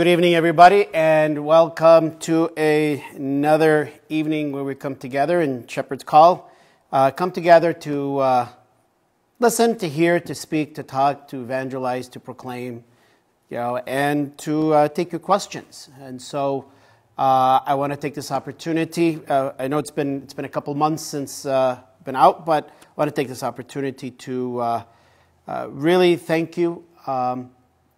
good evening, everybody, and welcome to a, another evening where we come together in Shepherd's Call. Uh, come together to uh, listen, to hear, to speak, to talk, to evangelize, to proclaim, you know, and to uh, take your questions. And so, uh, I want to take this opportunity. Uh, I know it's been it's been a couple months since uh, I've been out, but I want to take this opportunity to really thank you. Um,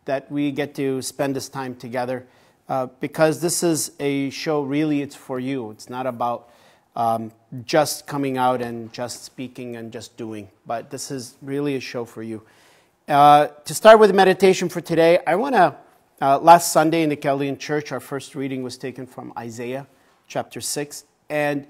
that we get to spend this time together uh, because this is a show really it's for you. It's not about um, just coming out and just speaking and just doing but this is really a show for you. Uh, to start with meditation for today i want to uh, last sunday in the chaldean church our first reading was taken from isaiah chapter 6 and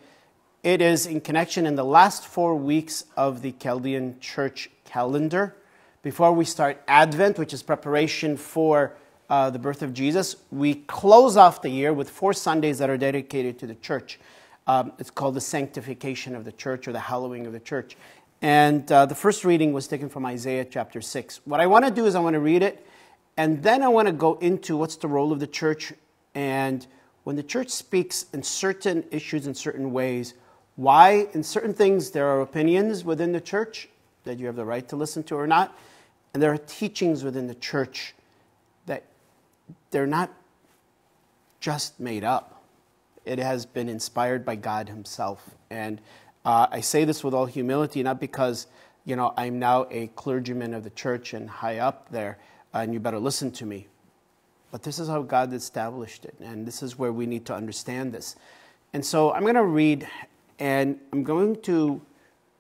it is in connection in the last four weeks of the chaldean church calendar before we start Advent, which is preparation for uh, the birth of Jesus, we close off the year with four Sundays that are dedicated to the church. Um, it's called the sanctification of the church or the hallowing of the church. And uh, the first reading was taken from Isaiah chapter 6. What I want to do is I want to read it, and then I want to go into what's the role of the church. And when the church speaks in certain issues in certain ways, why in certain things there are opinions within the church that you have the right to listen to or not and there are teachings within the church that they're not just made up. It has been inspired by God Himself. And uh, I say this with all humility, not because, you know, I'm now a clergyman of the church and high up there, and you better listen to me. But this is how God established it, and this is where we need to understand this. And so I'm going to read, and I'm going to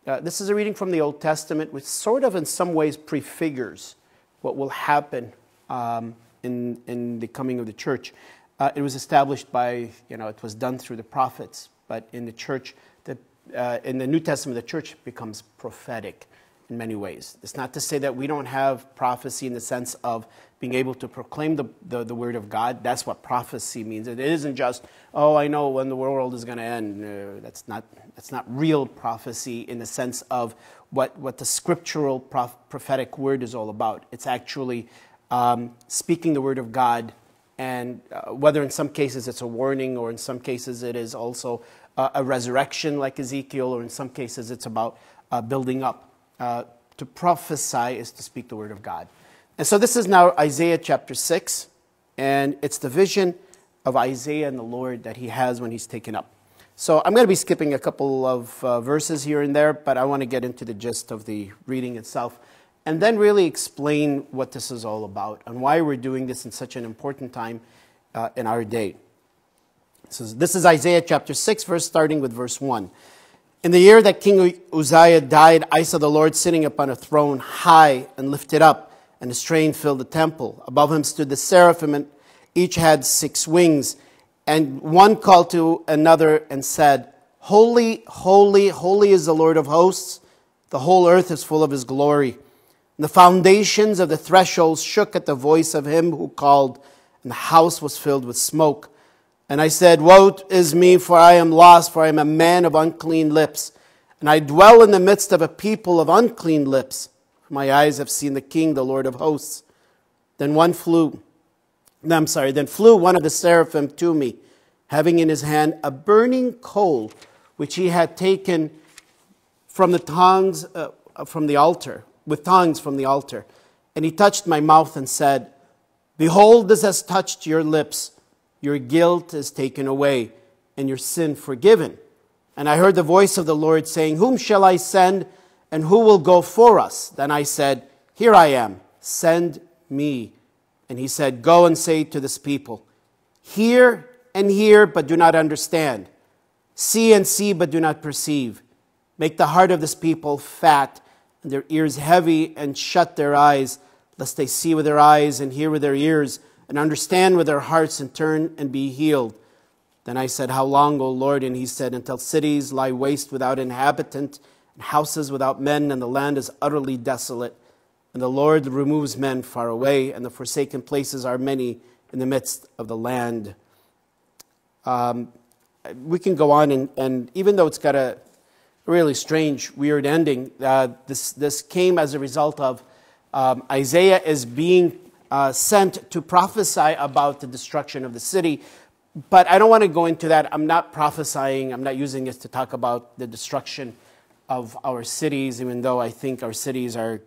uh, this is a reading from the Old Testament, which sort of, in some ways, prefigures what will happen um, in, in the coming of the church. Uh, it was established by, you know, it was done through the prophets, but in the church, the, uh, in the New Testament, the church becomes prophetic in many ways. It's not to say that we don't have prophecy in the sense of being able to proclaim the, the, the word of God. That's what prophecy means. It isn't just, oh, I know when the world is going to end. Uh, that's, not, that's not real prophecy in the sense of what, what the scriptural prof- prophetic word is all about. It's actually um, speaking the word of God, and uh, whether in some cases it's a warning or in some cases it is also uh, a resurrection like Ezekiel, or in some cases it's about uh, building up. Uh, to prophesy is to speak the word of God. And so this is now Isaiah chapter 6, and it's the vision of Isaiah and the Lord that he has when he's taken up. So I'm going to be skipping a couple of uh, verses here and there, but I want to get into the gist of the reading itself and then really explain what this is all about and why we're doing this in such an important time uh, in our day. So this is Isaiah chapter 6, verse starting with verse 1. In the year that King Uzziah died, I saw the Lord sitting upon a throne high and lifted up, and his train filled the temple. Above him stood the seraphim, and each had six wings. And one called to another and said, Holy, holy, holy is the Lord of hosts. The whole earth is full of his glory. And the foundations of the thresholds shook at the voice of him who called, and the house was filled with smoke. And I said, Woe is me, for I am lost, for I am a man of unclean lips, and I dwell in the midst of a people of unclean lips. My eyes have seen the King, the Lord of hosts. Then one flew, no, I'm sorry, then flew one of the seraphim to me, having in his hand a burning coal, which he had taken from the tongs uh, from the altar, with tongs from the altar. And he touched my mouth and said, Behold, this has touched your lips your guilt is taken away, and your sin forgiven. And I heard the voice of the Lord saying, Whom shall I send, and who will go for us? Then I said, Here I am, send me. And he said, Go and say to this people, Hear and hear, but do not understand. See and see, but do not perceive. Make the heart of this people fat, and their ears heavy, and shut their eyes, lest they see with their eyes and hear with their ears and understand with their hearts and turn and be healed. Then I said, How long, O Lord? And he said, Until cities lie waste without inhabitant, and houses without men, and the land is utterly desolate. And the Lord removes men far away, and the forsaken places are many in the midst of the land. Um, we can go on, and, and, even though it's got a really strange, weird ending, uh, this, this came as a result of um, Isaiah is being uh, sent to prophesy about the destruction of the city. But I don't want to go into that. I'm not prophesying, I'm not using this to talk about the destruction of our cities, even though I think our cities are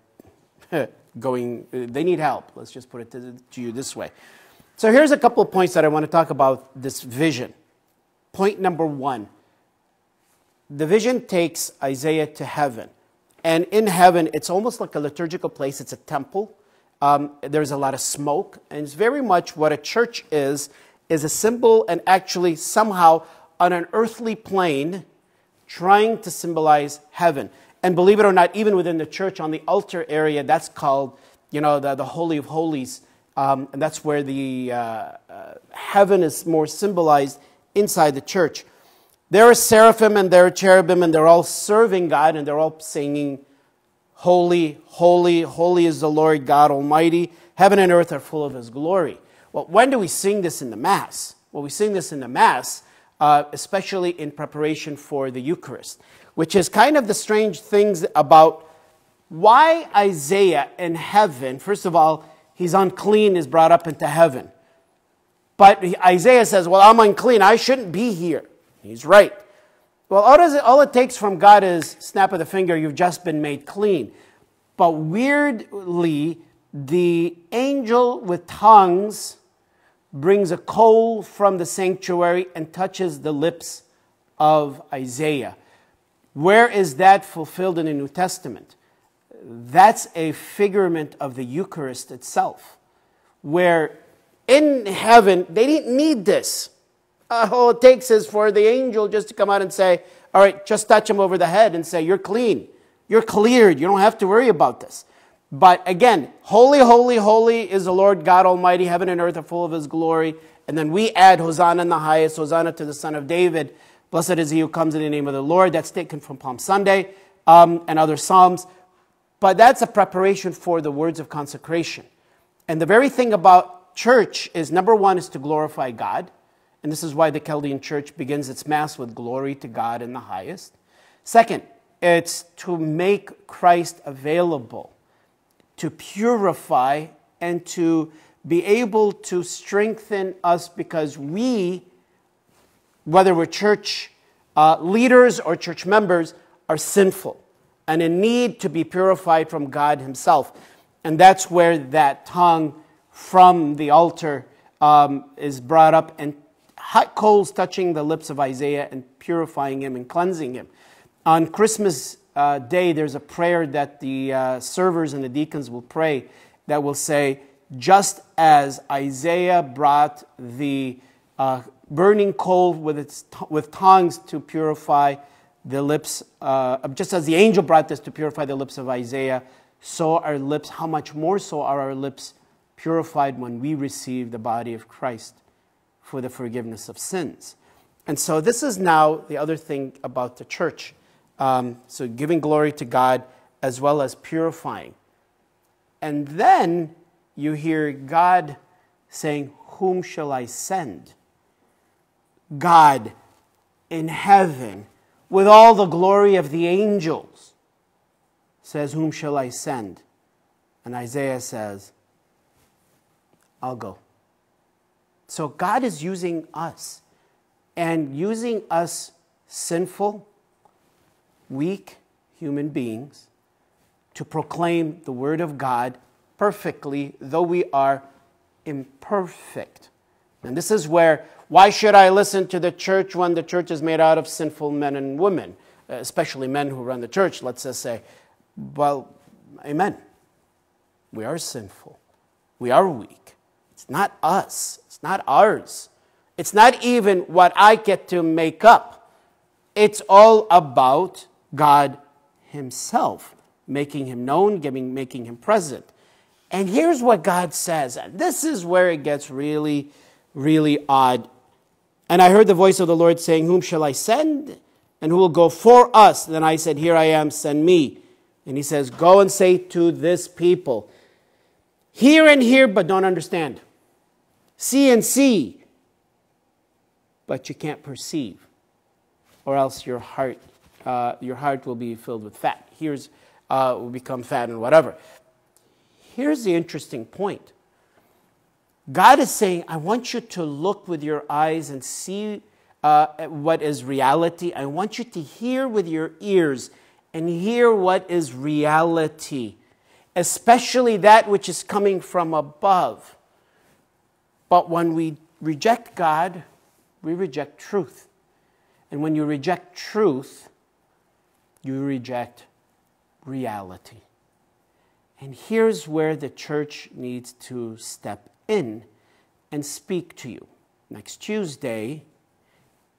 going, they need help. Let's just put it to, to you this way. So here's a couple of points that I want to talk about this vision. Point number one the vision takes Isaiah to heaven. And in heaven, it's almost like a liturgical place, it's a temple. Um, there's a lot of smoke, and it's very much what a church is, is a symbol and actually somehow on an earthly plane trying to symbolize heaven. And believe it or not, even within the church on the altar area, that's called, you know, the, the Holy of Holies. Um, and that's where the uh, uh, heaven is more symbolized inside the church. There are seraphim and there are cherubim, and they're all serving God and they're all singing, Holy, holy, holy is the Lord God Almighty. Heaven and earth are full of His glory. Well, when do we sing this in the Mass? Well, we sing this in the Mass, uh, especially in preparation for the Eucharist, which is kind of the strange things about why Isaiah in heaven, first of all, he's unclean, is brought up into heaven. But Isaiah says, Well, I'm unclean. I shouldn't be here. He's right. Well, all, it, all it takes from God is snap of the finger, you've just been made clean. But weirdly, the angel with tongues brings a coal from the sanctuary and touches the lips of Isaiah. Where is that fulfilled in the New Testament? That's a figurement of the Eucharist itself, where in heaven they didn't need this. Uh, all it takes is for the angel just to come out and say, All right, just touch him over the head and say, You're clean. You're cleared. You don't have to worry about this. But again, holy, holy, holy is the Lord God Almighty. Heaven and earth are full of his glory. And then we add Hosanna in the highest, Hosanna to the Son of David. Blessed is he who comes in the name of the Lord. That's taken from Palm Sunday um, and other Psalms. But that's a preparation for the words of consecration. And the very thing about church is number one is to glorify God. And this is why the Chaldean church begins its Mass with glory to God in the highest. Second, it's to make Christ available, to purify, and to be able to strengthen us because we, whether we're church uh, leaders or church members, are sinful and in need to be purified from God Himself. And that's where that tongue from the altar um, is brought up and hot coals touching the lips of Isaiah and purifying him and cleansing him. On Christmas uh, Day, there's a prayer that the uh, servers and the deacons will pray that will say, just as Isaiah brought the uh, burning coal with, its with tongues to purify the lips, uh, just as the angel brought this to purify the lips of Isaiah, so our lips, how much more so are our lips purified when we receive the body of Christ for the forgiveness of sins. And so, this is now the other thing about the church. Um, so, giving glory to God as well as purifying. And then you hear God saying, Whom shall I send? God in heaven, with all the glory of the angels, says, Whom shall I send? And Isaiah says, I'll go. So God is using us and using us sinful, weak human beings to proclaim the Word of God perfectly, though we are imperfect. And this is where, why should I listen to the church when the church is made out of sinful men and women, uh, especially men who run the church? Let's just say, well, amen. We are sinful, we are weak. It's not us, it's not ours. It's not even what I get to make up. It's all about God Himself, making Him known, giving, making Him present. And here's what God says. And this is where it gets really, really odd. And I heard the voice of the Lord saying, Whom shall I send? And who will go for us? Then I said, Here I am, send me. And he says, Go and say to this people, Hear and hear, but don't understand see and see, but you can't perceive, or else your heart, uh, your heart will be filled with fat. Here's uh, will become fat and whatever. Here's the interesting point. God is saying, I want you to look with your eyes and see uh, what is reality. I want you to hear with your ears and hear what is reality, especially that which is coming from above. But when we reject God, we reject truth. And when you reject truth, you reject reality. And here's where the church needs to step in and speak to you. Next Tuesday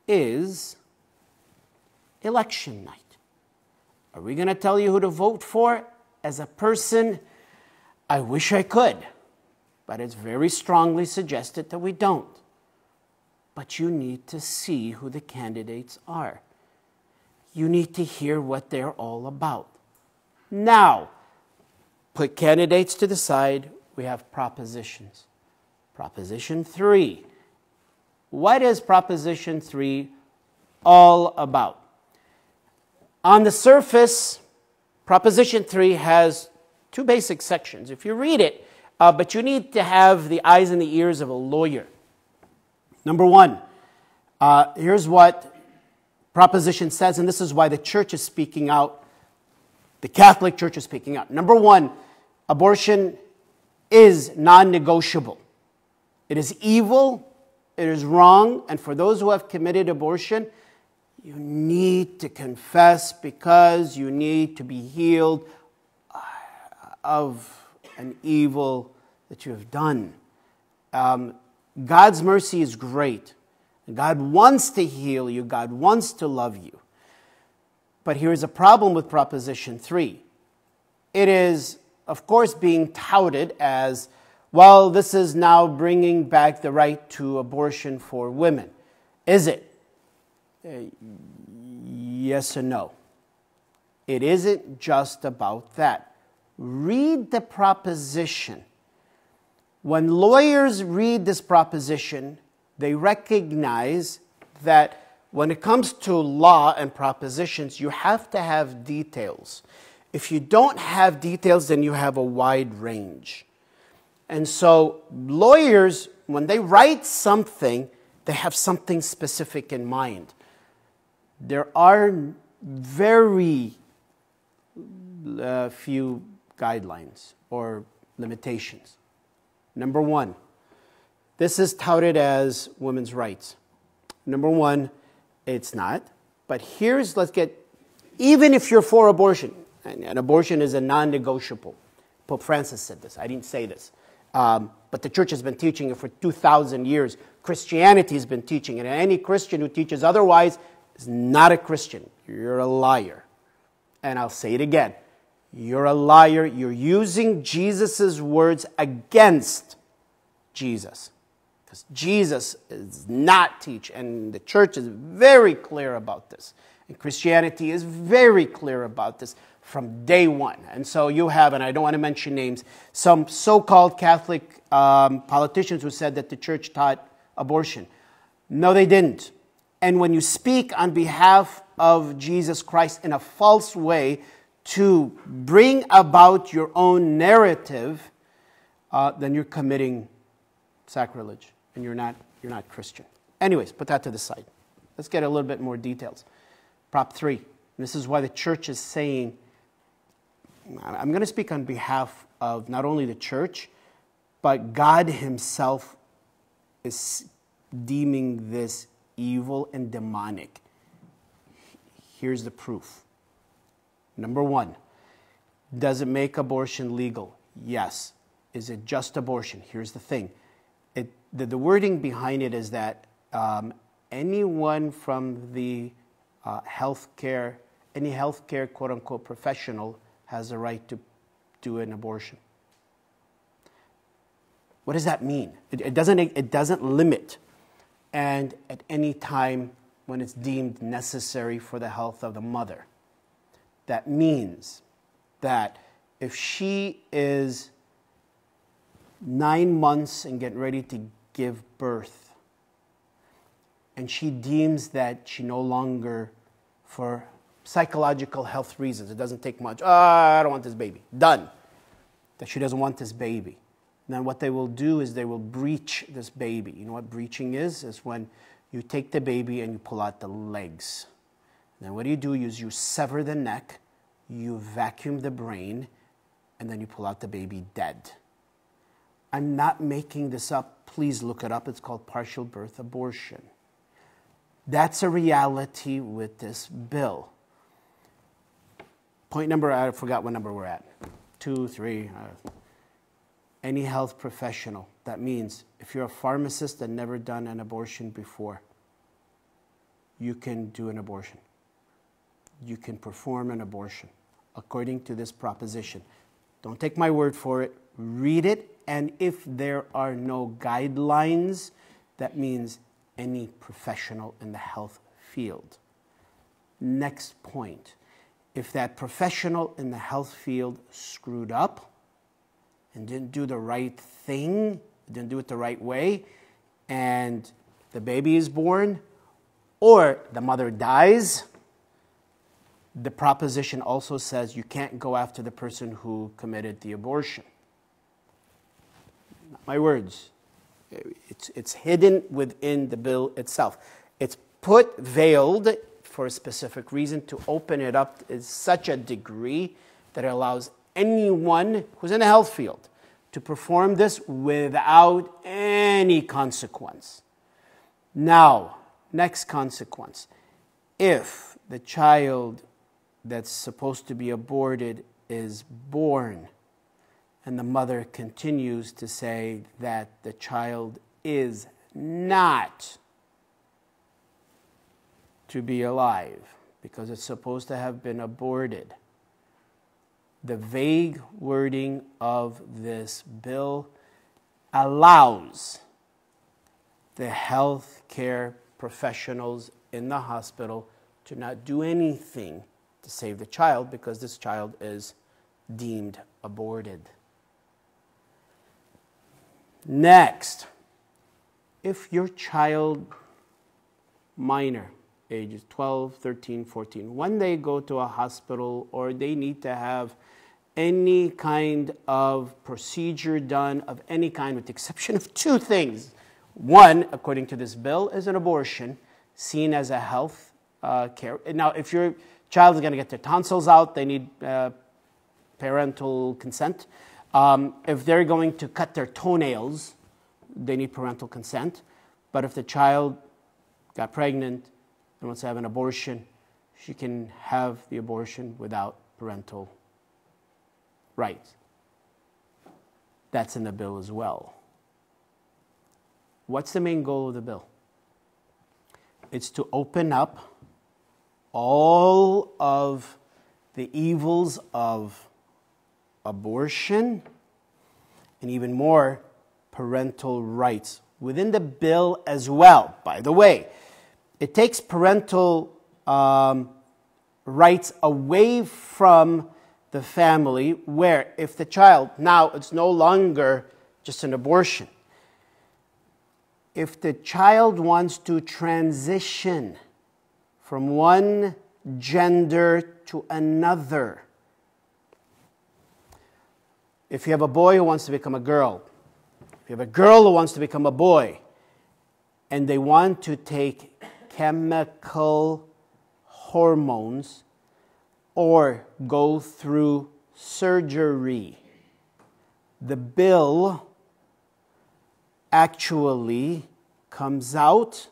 is election night. Are we going to tell you who to vote for? As a person, I wish I could, but it's very strongly suggested that we don't. But you need to see who the candidates are. You need to hear what they're all about. Now, put candidates to the side, we have propositions. Proposition 3. What is Proposition 3 all about? On the surface, Proposition 3 has two basic sections. If you read it, uh, but you need to have the eyes and the ears of a lawyer. Number one, uh, here's what Proposition says, and this is why the church is speaking out. The Catholic Church is speaking out. Number one, abortion is non negotiable. It is evil, it is wrong, and for those who have committed abortion, you need to confess because you need to be healed of an evil that you have done. Um, God's mercy is great. God wants to heal you, God wants to love you. But here's a problem with Proposition 3 it is, of course, being touted as well, this is now bringing back the right to abortion for women. Is it? Uh, yes or no. It isn't just about that. Read the proposition. When lawyers read this proposition, they recognize that when it comes to law and propositions, you have to have details. If you don't have details, then you have a wide range. And so, lawyers, when they write something, they have something specific in mind. There are very uh, few guidelines or limitations. Number one, this is touted as women's rights. Number one, it's not. But here's, let's get, even if you're for abortion, and, abortion is a non negotiable. Pope Francis said this, I didn't say this. Um, but the church has been teaching it for 2,000 years. Christianity has been teaching it. And any Christian who teaches otherwise is not a Christian. You're a liar. And I'll say it again you're a liar. You're using Jesus' words against Jesus. Because Jesus does not teach, and the church is very clear about this. And Christianity is very clear about this from day one. And so you have, and I don't want to mention names, some so called Catholic um, politicians who said that the church taught abortion. No, they didn't. And when you speak on behalf of Jesus Christ in a false way to bring about your own narrative, uh, then you're committing sacrilege and you're not, you're not Christian. Anyways, put that to the side. Let's get a little bit more details. Prop three. This is why the church is saying I'm going to speak on behalf of not only the church, but God Himself is deeming this evil and demonic. Here's the proof. Number one, does it make abortion legal? Yes. Is it just abortion? Here's the thing the, the wording behind it is that um, anyone from the uh, healthcare, any healthcare quote unquote professional has the right to do an abortion. What does that mean? It, it, doesn't, it doesn't limit. And at any time when it's deemed necessary for the health of the mother. That means that if she is nine months and getting ready to give birth, and she deems that she no longer, for psychological health reasons. It doesn't take much. Oh, I don't want this baby. Done. That she doesn't want this baby. then what they will do is they will breach this baby. You know what breaching is? Is when you take the baby and you pull out the legs. Then what do you do is you sever the neck, you vacuum the brain, and then you pull out the baby dead. I'm not making this up. Please look it up. It's called partial birth abortion. That's a reality with this bill. Point number, I forgot what number we're at. Two, three. Uh, any health professional. That means if you're a pharmacist and never done an abortion before, you can do an abortion. You can perform an abortion according to this proposition. Don't take my word for it. Read it. And if there are no guidelines, that means any professional in the health field. Next point if that professional in the health field screwed up and didn't do the right thing, didn't do it the right way, and the baby is born, or the mother dies, the proposition also says you can't go after the person who committed the abortion. My words. It's, it's hidden within the bill itself. It's put veiled for a specific reason to open it up in such a degree that it allows anyone who's in the health field to perform this without any consequence. Now, next consequence. If the child that's supposed to be aborted is born, and the mother continues to say that the child is not to be alive because it's supposed to have been aborted. The vague wording of this bill allows the health care professionals in the hospital to not do anything to save the child because this child is deemed aborted. Next, if your child, minor, ages 12, 13, 14, when they go to a hospital or they need to have any kind of procedure done of any kind, with the exception of two things. One, according to this bill, is an abortion seen as a health uh, care. Now, if your child is going to get their tonsils out, they need uh, parental consent. Um, if they're going to cut their toenails, they need parental consent. But if the child got pregnant and wants to have an abortion, she can have the abortion without parental rights. That's in the bill as well. What's the main goal of the bill? It's to open up all of the evils of abortion, and even more, parental rights within the bill as well. By the way, it takes parental um, rights away from the family, where if the child, now it's no longer just an abortion, if the child wants to transition from one gender to another, if you have a boy who wants to become a girl, if you have a girl who wants to become a boy, and they want to take chemical hormones or go through surgery, the bill actually comes out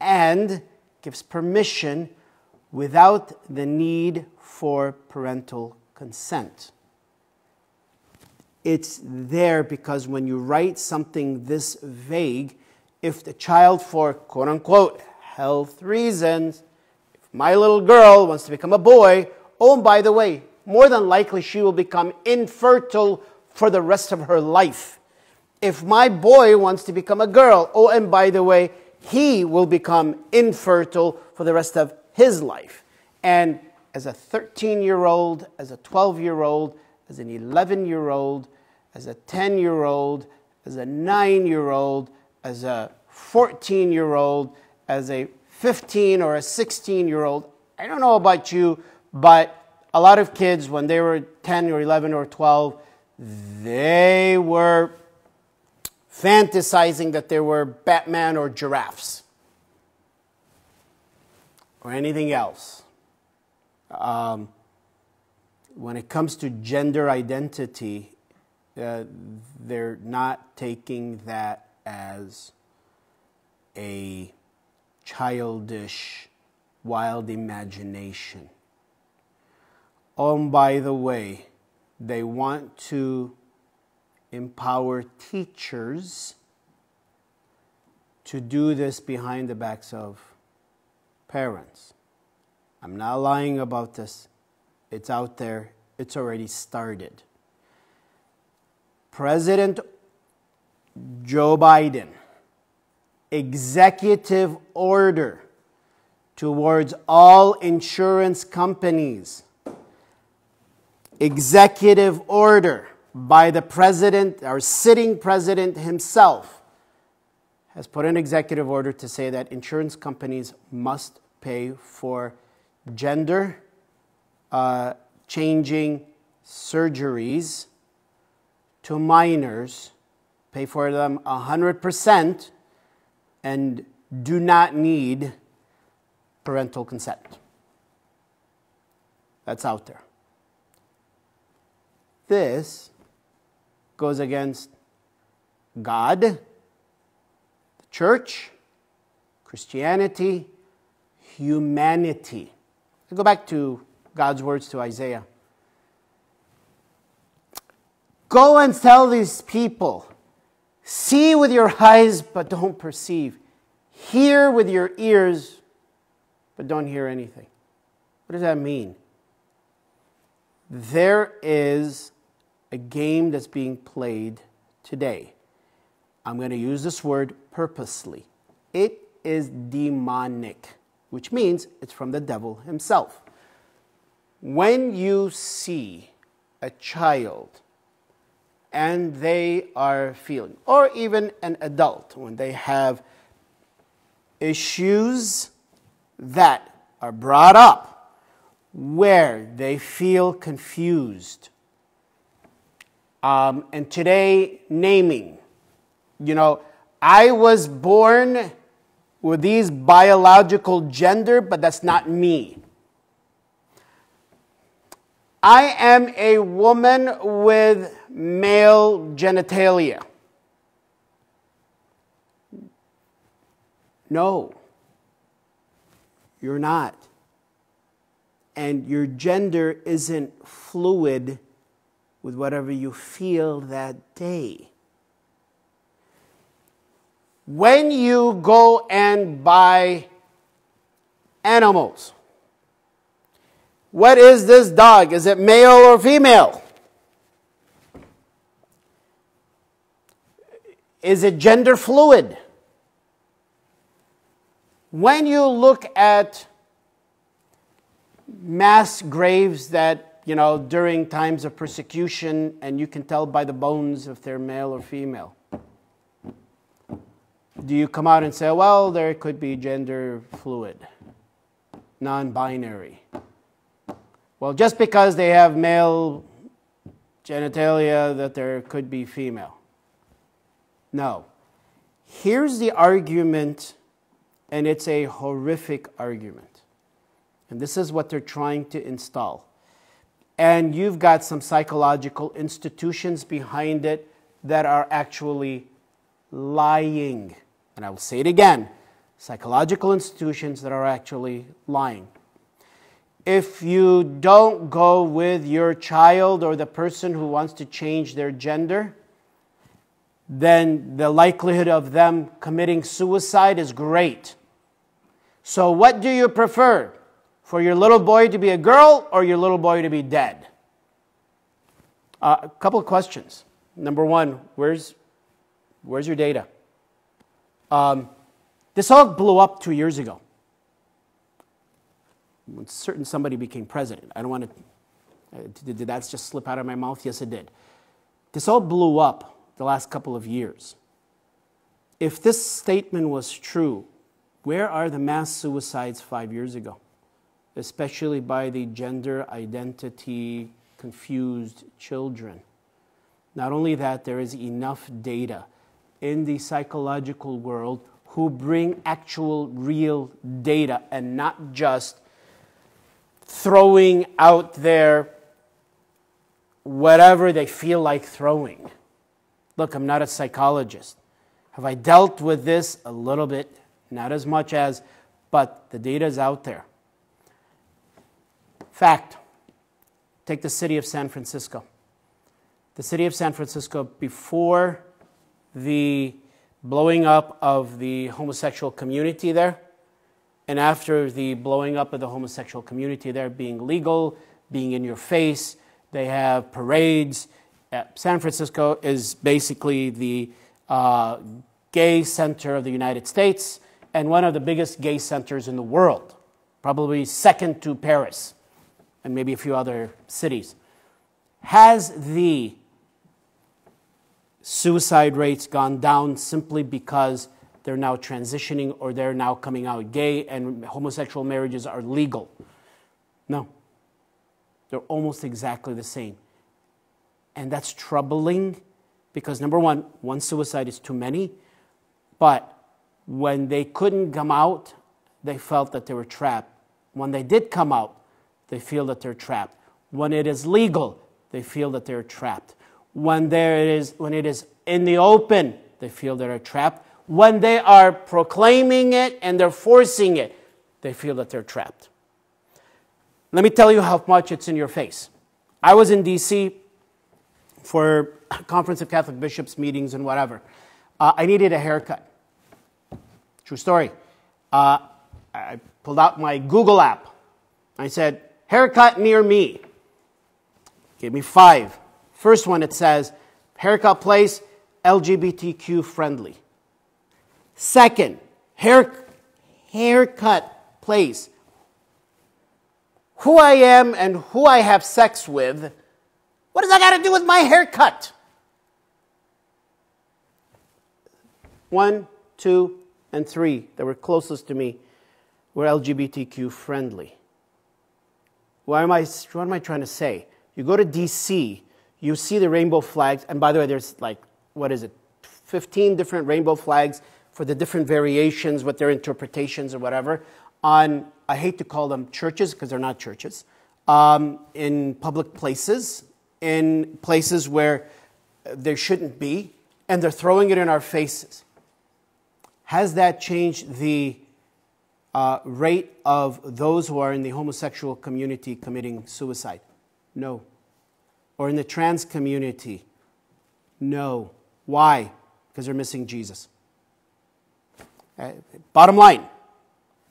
and gives permission without the need for parental consent it's there because when you write something this vague, if the child, for quote unquote health reasons, if my little girl wants to become a boy, oh, and by the way, more than likely she will become infertile for the rest of her life. If my boy wants to become a girl, oh, and by the way, he will become infertile for the rest of his life. And as a 13 year old, as a 12 year old, as an 11 year old, as a 10 year old, as a 9 year old, as a 14 year old, as a 15 or a 16 year old. I don't know about you, but a lot of kids, when they were 10 or 11 or 12, they were fantasizing that they were Batman or giraffes or anything else. Um, when it comes to gender identity, uh, they're not taking that as a childish, wild imagination. Oh, and by the way, they want to empower teachers to do this behind the backs of parents. I'm not lying about this. It's out there, it's already started. President Joe Biden, executive order towards all insurance companies. Executive order by the president, our sitting president himself, has put an executive order to say that insurance companies must pay for gender uh, changing surgeries to minors, pay for them 100%, and do not need parental consent. That's out there. This goes against God, the church, Christianity, humanity. I go back to God's words to Isaiah. Go and tell these people see with your eyes, but don't perceive, hear with your ears, but don't hear anything. What does that mean? There is a game that's being played today. I'm going to use this word purposely. It is demonic, which means it's from the devil himself. When you see a child and they are feeling, or even an adult, when they have issues that are brought up where they feel confused, um, and today, naming. You know, I was born with these biological gender, but that's not me. I am a woman with male genitalia. No, you're not. And your gender isn't fluid with whatever you feel that day. When you go and buy animals, what is this dog? Is it male or female? Is it gender fluid? When you look at mass graves that you know, during times of persecution, and you can tell by the bones if they're male or female? Do you come out and say, well, there could be gender fluid, non binary? Well, just because they have male genitalia, that there could be female. No. Here's the argument, and it's a horrific argument. And this is what they're trying to install and you've got some psychological institutions behind it that are actually lying. And I will say it again psychological institutions that are actually lying. If you don't go with your child or the person who wants to change their gender, then the likelihood of them committing suicide is great. So, what do you prefer? for your little boy to be a girl or your little boy to be dead? Uh, a couple of questions. Number one, where's, where's your data? Um, this all blew up two years ago. When certain somebody became president. I don't want to, uh, did that just slip out of my mouth? Yes, it did. This all blew up the last couple of years. If this statement was true, where are the mass suicides five years ago? especially by the gender identity confused children. Not only that, there is enough data in the psychological world who bring actual real data and not just throwing out there whatever they feel like throwing. Look, I'm not a psychologist. Have I dealt with this a little bit? Not as much as, but the data is out there. Fact take the city of San Francisco. The city of San Francisco, before the blowing up of the homosexual community there, and after the blowing up of the homosexual community there being legal, being in your face, they have parades. San Francisco is basically the uh, gay center of the United States and one of the biggest gay centers in the world, probably second to Paris and maybe a few other cities. Has the suicide rates gone down simply because they're now transitioning or they're now coming out gay and homosexual marriages are legal? No. They're almost exactly the same. And that's troubling because, number one, one suicide is too many. But when they couldn't come out, they felt that they were trapped. When they did come out, they feel that they're trapped. When it is legal, they feel that they're trapped. When, there is, when it is in the open, they feel that they're trapped. When they are proclaiming it and they're forcing it, they feel that they're trapped. Let me tell you how much it's in your face. I was in DC for conference of Catholic bishops meetings and whatever. Uh, I needed a haircut. True story. Uh, I pulled out my Google app. I said, haircut near me. Give me five. First one, it says, haircut place, LGBTQ friendly. Second, hair, haircut place, who I am and who I have sex with, what does that got to do with my haircut? One, two, and three that were closest to me were LGBTQ friendly. What am I, what am I trying to say? You go to DC, you see the rainbow flags, and by the way, there's like, what is it, 15 different rainbow flags for the different variations, what their interpretations or whatever on, I hate to call them churches because they're not churches, um, in public places, in places where there shouldn't be, and they're throwing it in our faces. Has that changed the uh, rate of those who are in the homosexual community committing suicide? No. Or in the trans community? No. Why? Because they're missing Jesus. Uh, bottom line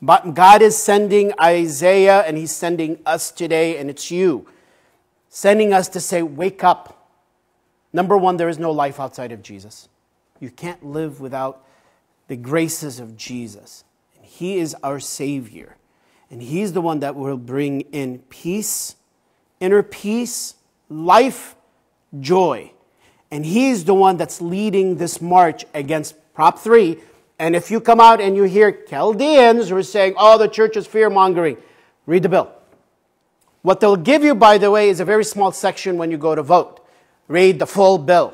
God is sending Isaiah and He's sending us today, and it's you, sending us to say, Wake up. Number one, there is no life outside of Jesus. You can't live without the graces of Jesus. And He is our Savior. And He's the one that will bring in peace, inner peace, life, joy. And He's the one that's leading this march against Prop 3, and if you come out and you hear Chaldeans who are saying, oh, the church is fear mongering, read the bill. What they'll give you, by the way, is a very small section when you go to vote. Read the full bill.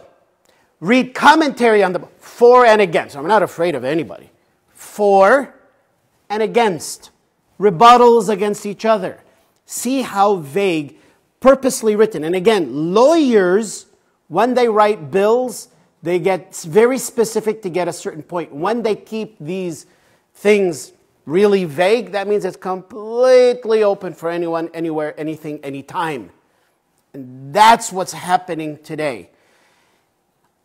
Read commentary on the for and against. I'm not afraid of anybody. For and against. Rebuttals against each other. See how vague, purposely written. And again, lawyers, when they write bills, they get very specific to get a certain point. When they keep these things really vague, that means it's completely open for anyone, anywhere, anything, anytime. And that's what's happening today.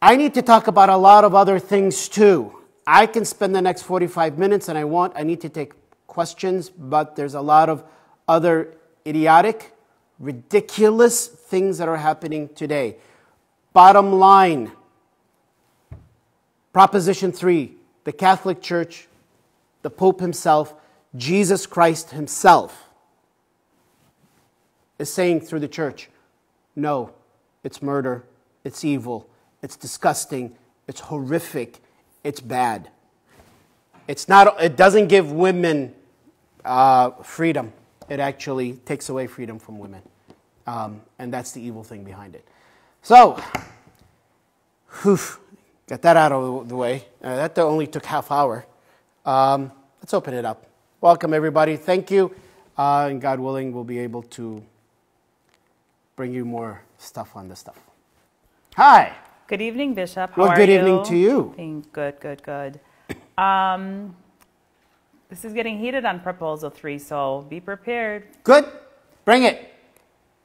I need to talk about a lot of other things too. I can spend the next 45 minutes and I want, I need to take questions, but there's a lot of other idiotic, ridiculous things that are happening today. Bottom line, Proposition three the Catholic Church, the Pope himself, Jesus Christ himself is saying through the church no, it's murder, it's evil, it's disgusting, it's horrific, it's bad. It's not, it doesn't give women uh, freedom, it actually takes away freedom from women. Um, and that's the evil thing behind it. So, Whew, got that out of the way. Uh, that only took half hour. Um, let's open it up. Welcome, everybody. Thank you. Uh, and God willing, we'll be able to bring you more stuff on this stuff. Hi. Good evening, Bishop. How well, good you? evening to you. Being good, good, good. Um, this is getting heated on Proposal 3, so be prepared. Good. Bring it.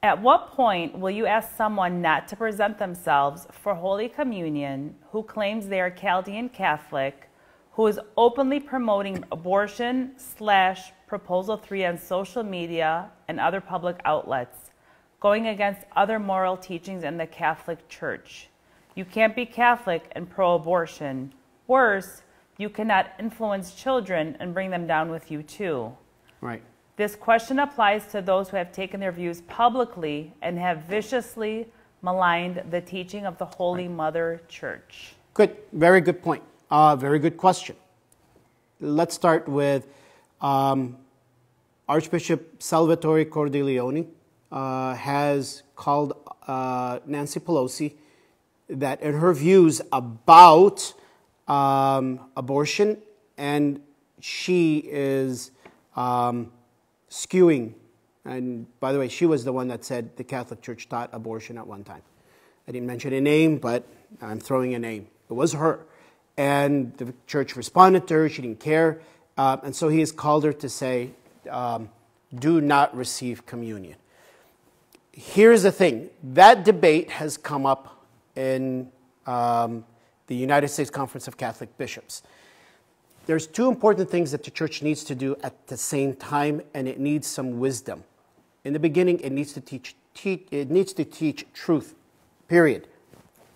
At what point will you ask someone not to present themselves for Holy Communion who claims they are Chaldean Catholic, who is openly promoting abortion slash Proposal 3 on social media and other public outlets, going against other moral teachings in the Catholic Church? You can't be Catholic and pro abortion. Worse, you cannot influence children and bring them down with you too. Right. This question applies to those who have taken their views publicly and have viciously maligned the teaching of the Holy Mother Church. Good. Very good point. Uh, very good question. Let's start with um, Archbishop Salvatore Cordileone uh, has called uh, Nancy Pelosi that in her views about um, abortion, and she is um, skewing. And by the way, she was the one that said the Catholic Church taught abortion at one time. I didn't mention a name, but I'm throwing a name. It was her. And the church responded to her. She didn't care. Uh, and so he has called her to say, um, do not receive communion. Here's the thing that debate has come up in um, the United States Conference of Catholic Bishops. There's two important things that the church needs to do at the same time, and it needs some wisdom. In the beginning, it needs to teach, teach it needs to teach truth, period,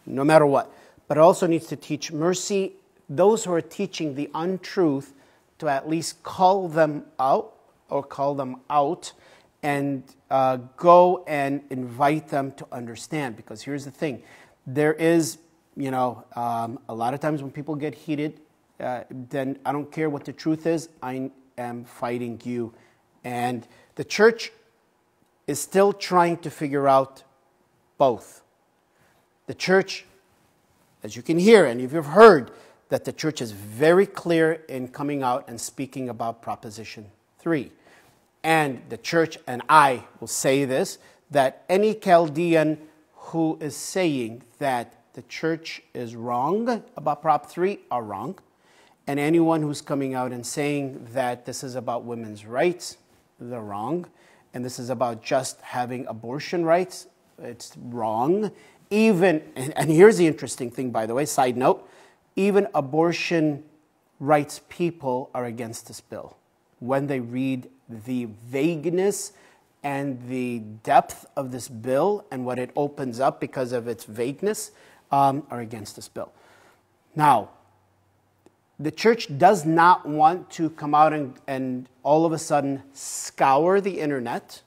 no matter what. But also needs to teach mercy. Those who are teaching the untruth, to at least call them out or call them out, and uh, go and invite them to understand. Because here's the thing: there is, you know, um, a lot of times when people get heated uh, then I don't care what the truth is, I am fighting you. And the church is still trying to figure out both. The church, as you can hear, and if you've heard, that the church is very clear in coming out and speaking about Proposition 3. And the church, and I will say this, that any Chaldean who is saying that the church is wrong about Prop 3 are wrong. And anyone who's coming out and saying that this is about women's rights, they're wrong. And this is about just having abortion rights, it's wrong. Even, and, here's the interesting thing, by the way, side note, even abortion rights people are against this bill when they read the vagueness and the depth of this bill and what it opens up because of its vagueness um, are against this bill. Now, the church does not want to come out and, and all of a sudden scour the internet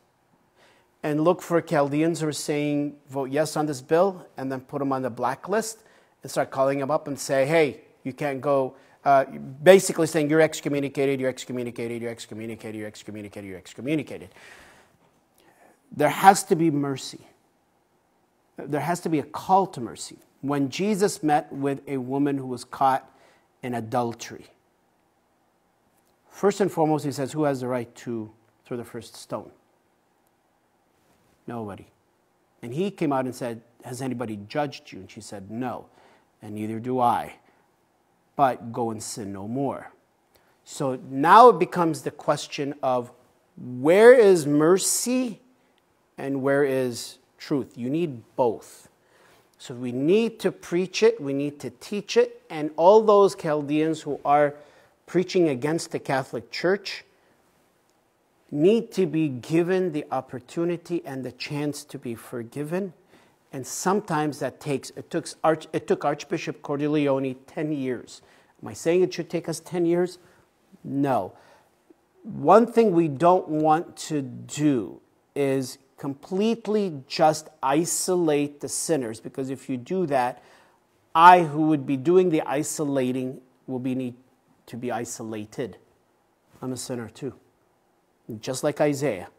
and look for Chaldeans who are saying, vote yes on this bill, and then put them on the blacklist and start calling them up and say, hey, you can't go. Uh, basically saying you're excommunicated, you're excommunicated, you're excommunicated, you're excommunicated, you're excommunicated. There has to be mercy. There has to be a call to mercy. When Jesus met with a woman who was caught in adultery. First and foremost, he says, Who has the right to throw the first stone? Nobody. And he came out and said, Has anybody judged you? And she said, No, and neither do I. But go and sin no more. So now it becomes the question of where is mercy and where is truth? You need both. So we need to preach it, we need to teach it, and all those Chaldeans who are preaching against the Catholic Church need to be given the opportunity and the chance to be forgiven. And sometimes that takes, it took, Arch, it took Archbishop Cordileone 10 years. Am I saying it should take us 10 years? No. One thing we don't want to do is completely just isolate the sinners because if you do that, I, who would be doing the isolating, will be need to be isolated. I'm a sinner too, just like Isaiah.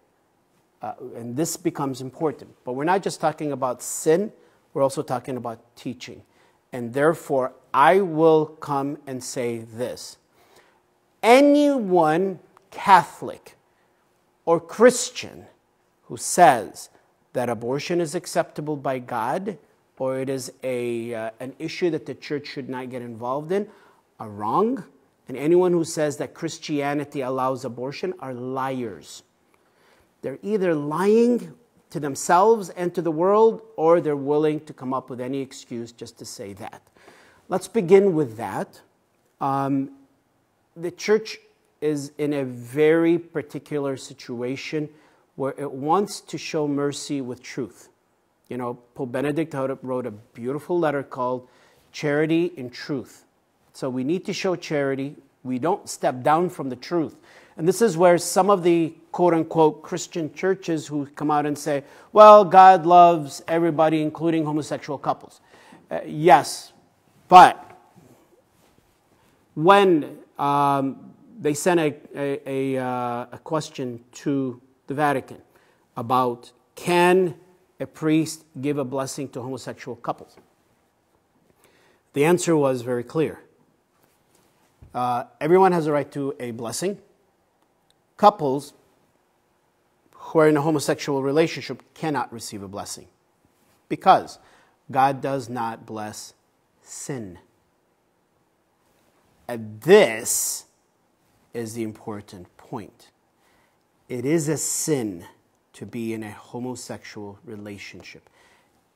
Uh, and this becomes important. But we're not just talking about sin, we're also talking about teaching. And therefore, I will come and say this anyone Catholic or Christian who says that abortion is acceptable by God or it is a, uh, an issue that the church should not get involved in are wrong. And anyone who says that Christianity allows abortion are liars. They're either lying to themselves and to the world, or they're willing to come up with any excuse just to say that. Let's begin with that. Um, the church is in a very particular situation where it wants to show mercy with truth. You know, Pope Benedict wrote a beautiful letter called Charity in Truth. So we need to show charity. We don't step down from the truth. And this is where some of the quote unquote Christian churches who come out and say, well, God loves everybody, including homosexual couples. Uh, yes, but when um, they sent a, a, a, uh, a question to the Vatican about can a priest give a blessing to homosexual couples? The answer was very clear. Uh, everyone has a right to a blessing. Couples who are in a homosexual relationship cannot receive a blessing because God does not bless sin. And this is the important point. It is a sin to be in a homosexual relationship.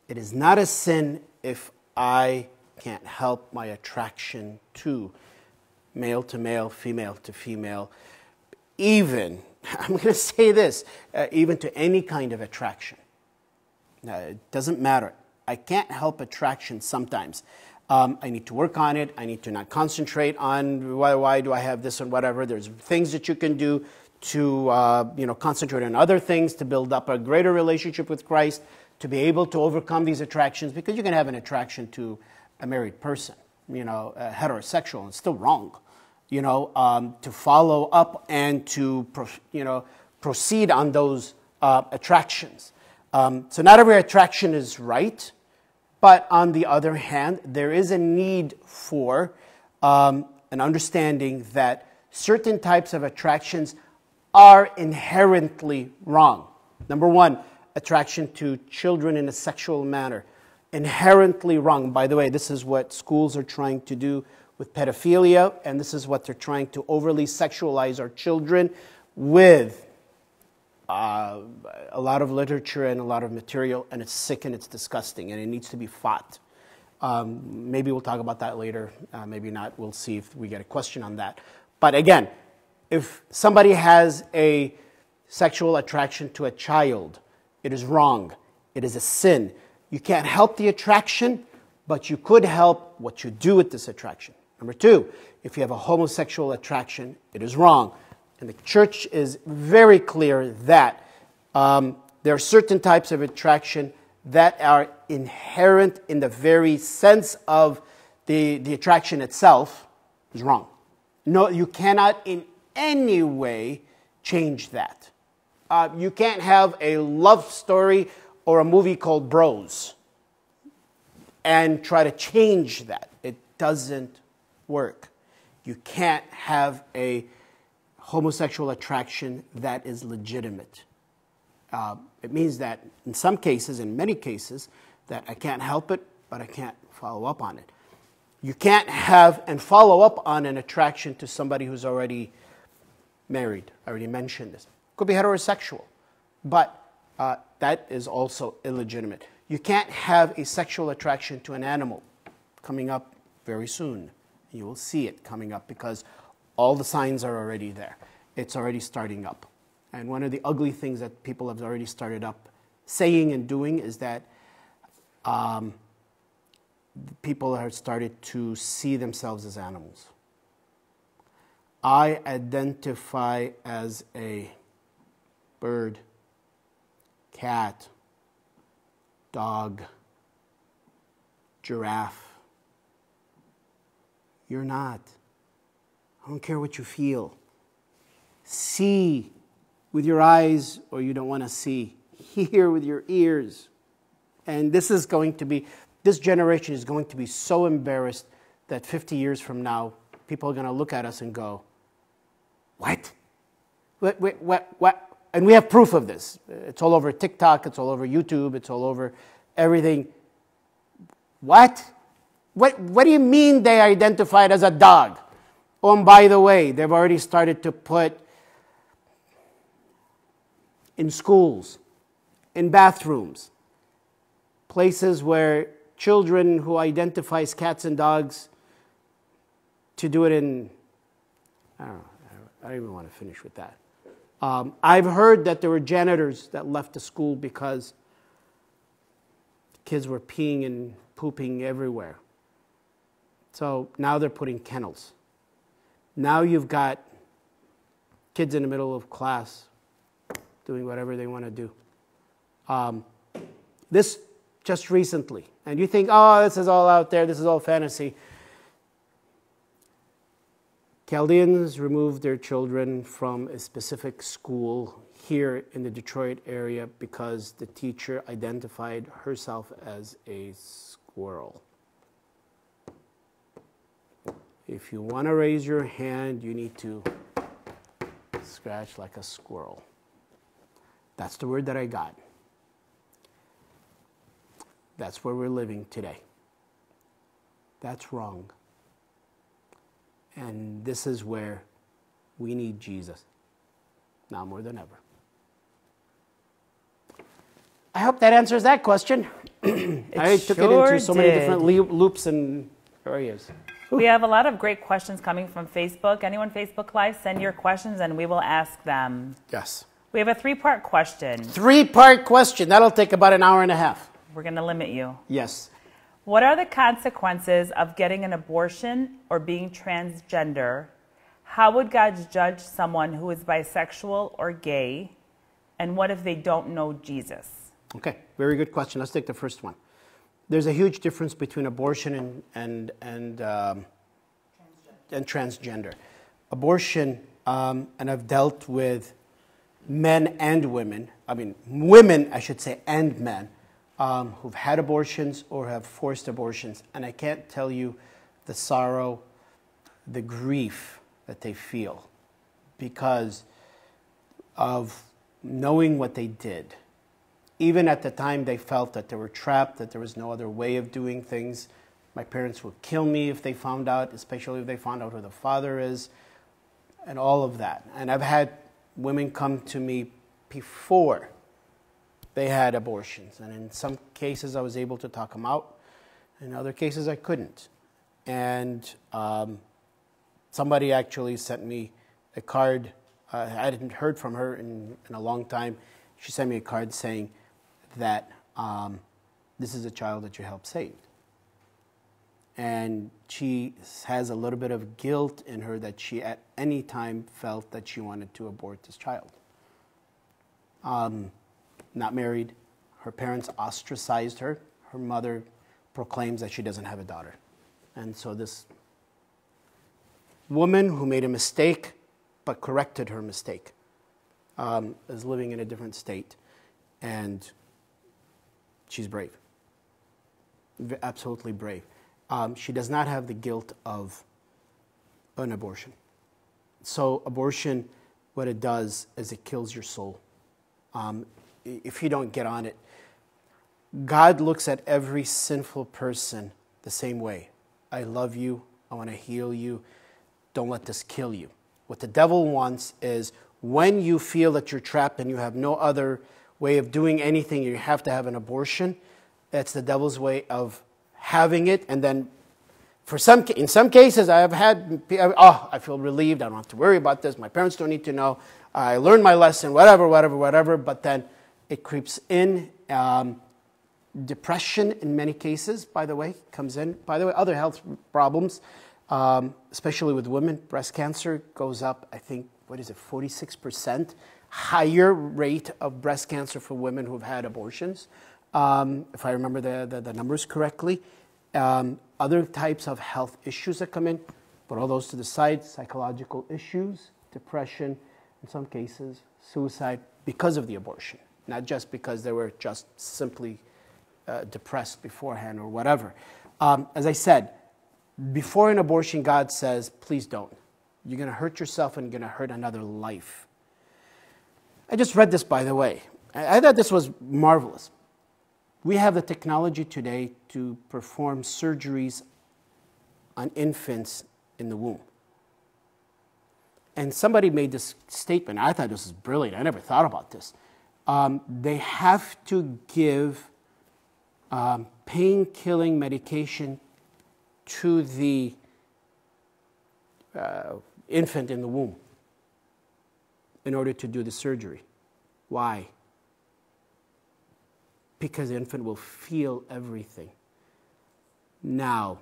It is not a sin if I can't help my attraction to male to male, female to female, even, I'm going to say this, uh, even to any kind of attraction. Uh, it doesn't matter. I can't help attraction sometimes. Um, I need to work on it. I need to not concentrate on why, why do I have this and whatever. There's things that you can do to uh, you know, concentrate on other things to build up a greater relationship with Christ, to be able to overcome these attractions, because you can have an attraction to a married person, you know, uh, heterosexual, and still wrong, you know, um, to follow up and to, you know, proceed on those uh, attractions. Um, so not every attraction is right. But on the other hand, there is a need for um, an understanding that certain types of attractions are inherently wrong. Number one, attraction to children in a sexual manner. Inherently wrong. By the way, this is what schools are trying to do with pedophilia, and this is what they're trying to overly sexualize our children with uh, a lot of literature and a lot of material, and it's sick and it's disgusting, and it needs to be fought. Um, maybe we'll talk about that later. Uh, maybe not. We'll see if we get a question on that. But again, if somebody has a sexual attraction to a child, it is wrong. It is a sin. You can't help the attraction, but you could help what you do with this attraction. Number two, if you have a homosexual attraction, it is wrong. And the church is very clear that um, there are certain types of attraction that are inherent in the very sense of the, the attraction itself is wrong. No, you cannot in any way change that. Uh, you can't have a love story or a movie called Bros and try to change that. It doesn't work. You can't have a homosexual attraction that is legitimate. Uh, it means that in some cases, in many cases, that I can't help it, but I can't follow up on it. You can't have and follow up on an attraction to somebody who's already married. I already mentioned this. Could be heterosexual, but uh, that is also illegitimate. You can't have a sexual attraction to an animal coming up very soon. You will see it coming up because all the signs are already there. It's already starting up. And one of the ugly things that people have already started up saying and doing is that um, people have started to see themselves as animals. I identify as a bird, cat, dog, giraffe. You're not. I don't care what you feel. See with your eyes, or you don't want to see. Hear with your ears. And this is going to be this generation is going to be so embarrassed that 50 years from now, people are going to look at us and go, What? What, what, what, what? And we have proof of this. It's all over TikTok, it's all over YouTube, it's all over everything. What? What, what do you mean they identified as a dog? Oh, and by the way, they've already started to put in schools, in bathrooms, places where children who identify as cats and dogs to do it in, I don't know, I don't even want to finish with that. Um, I've heard that there were janitors that left the school because kids were peeing and pooping everywhere. So now they're putting kennels. Now you've got kids in the middle of class doing whatever they want to do. Um, this just recently, and you think, oh, this is all out there, this is all fantasy. Chaldeans removed their children from a specific school here in the Detroit area because the teacher identified herself as a squirrel. If you want to raise your hand, you need to scratch like a squirrel. That's the word that I got. That's where we're living today. That's wrong. And this is where we need Jesus, now more than ever. I hope that answers that question. I took sure it into so many different loo- loops and areas. We have a lot of great questions coming from Facebook. Anyone Facebook Live, send your questions and we will ask them. Yes. We have a three part question. Three part question. That'll take about an hour and a half. We're going to limit you. Yes. What are the consequences of getting an abortion or being transgender? How would God judge someone who is bisexual or gay? And what if they don't know Jesus? Okay, very good question. Let's take the first one. There's a huge difference between abortion and, and, and, um, and transgender. Abortion, um, and I've dealt with men and women, I mean, women, I should say, and men, um, who've had abortions or have forced abortions. And I can't tell you the sorrow, the grief that they feel because of knowing what they did. Even at the time, they felt that they were trapped, that there was no other way of doing things. My parents would kill me if they found out, especially if they found out who the father is, and all of that. And I've had women come to me before they had abortions. And in some cases, I was able to talk them out. In other cases, I couldn't. And um, somebody actually sent me a card. Uh, I hadn't heard from her in, in a long time. She sent me a card saying that um, this is a child that you helped save. And she has a little bit of guilt in her that she at any time felt that she wanted to abort this child. Um, not married. Her parents ostracized her. Her mother proclaims that she doesn't have a daughter. And so this woman who made a mistake but corrected her mistake um, is living in a different state. And she's brave. Absolutely brave. Um, she does not have the guilt of an abortion. So, abortion, what it does is it kills your soul. Um, if you don't get on it, God looks at every sinful person the same way. I love you. I want to heal you. Don't let this kill you. What the devil wants is when you feel that you're trapped and you have no other way of doing anything, you have to have an abortion. That's the devil's way of having it. And then, for some, in some cases, I have had, oh, I feel relieved. I don't have to worry about this. My parents don't need to know. I learned my lesson, whatever, whatever, whatever. But then it creeps in. Um, depression in many cases, by the way, comes in. By the way, other health problems, um, especially with women, breast cancer goes up, I think, what is it, 46%? Higher rate of breast cancer for women who've had abortions, um, if I remember the, the, the numbers correctly. Um, other types of health issues that come in, put all those to the side psychological issues, depression, in some cases, suicide because of the abortion, not just because they were just simply uh, depressed beforehand or whatever. Um, as I said, before an abortion, God says, please don't. You're going to hurt yourself and you're going to hurt another life. I just read this, by the way. I, I thought this was marvelous. We have the technology today to perform surgeries on infants in the womb. And somebody made this statement. I thought this was brilliant. I never thought about this. Um, they have to give um, pain killing medication to the uh, infant in the womb in order to do the surgery. Why? Because the infant will feel everything. Now,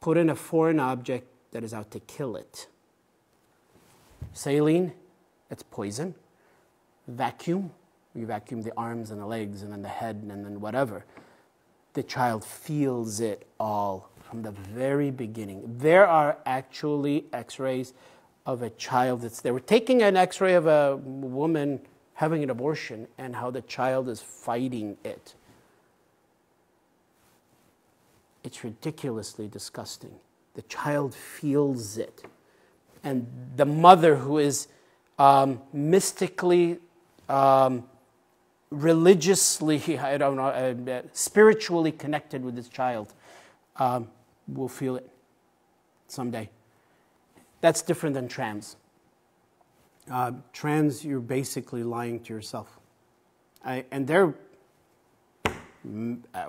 put in a foreign object that is out to kill it. Saline, it's poison. Vacuum, you vacuum the arms and the legs and then the head and then whatever. The child feels it all from the very beginning. There are actually x rays of a child that's there. We're taking an x ray of a woman having an abortion and how the child is fighting it. It's ridiculously disgusting. The child feels it. And the mother, who is um, mystically, um, religiously, I don't know, uh, spiritually connected with this child, um, will feel it someday. That's different than trans. Uh, trans, you're basically lying to yourself. I, and they're uh,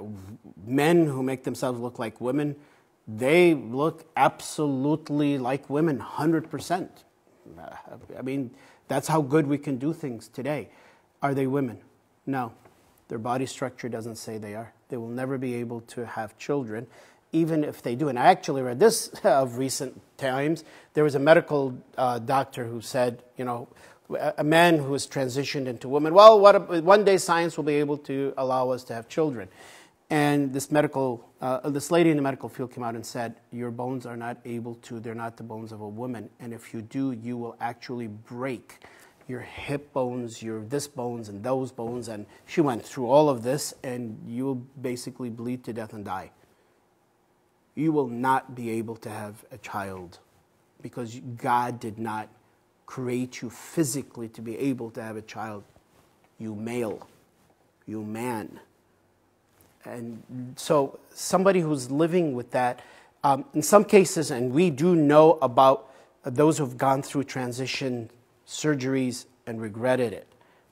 men who make themselves look like women, they look absolutely like women, 100%. I mean, that's how good we can do things today. Are they women? No. Their body structure doesn't say they are. They will never be able to have children, even if they do. And I actually read this of recent times. There was a medical uh, doctor who said, you know, a man who has transitioned into woman, well, what, one day science will be able to allow us to have children. And this medical, uh, this lady in the medical field came out and said, your bones are not able to, they're not the bones of a woman. And if you do, you will actually break your hip bones, your this bones and those bones. And she went through all of this and you will basically bleed to death and die. You will not be able to have a child because God did not create you physically to be able to have a child. You male, you man. And so, somebody who's living with that, um, in some cases, and we do know about those who've gone through transition surgeries and regretted it,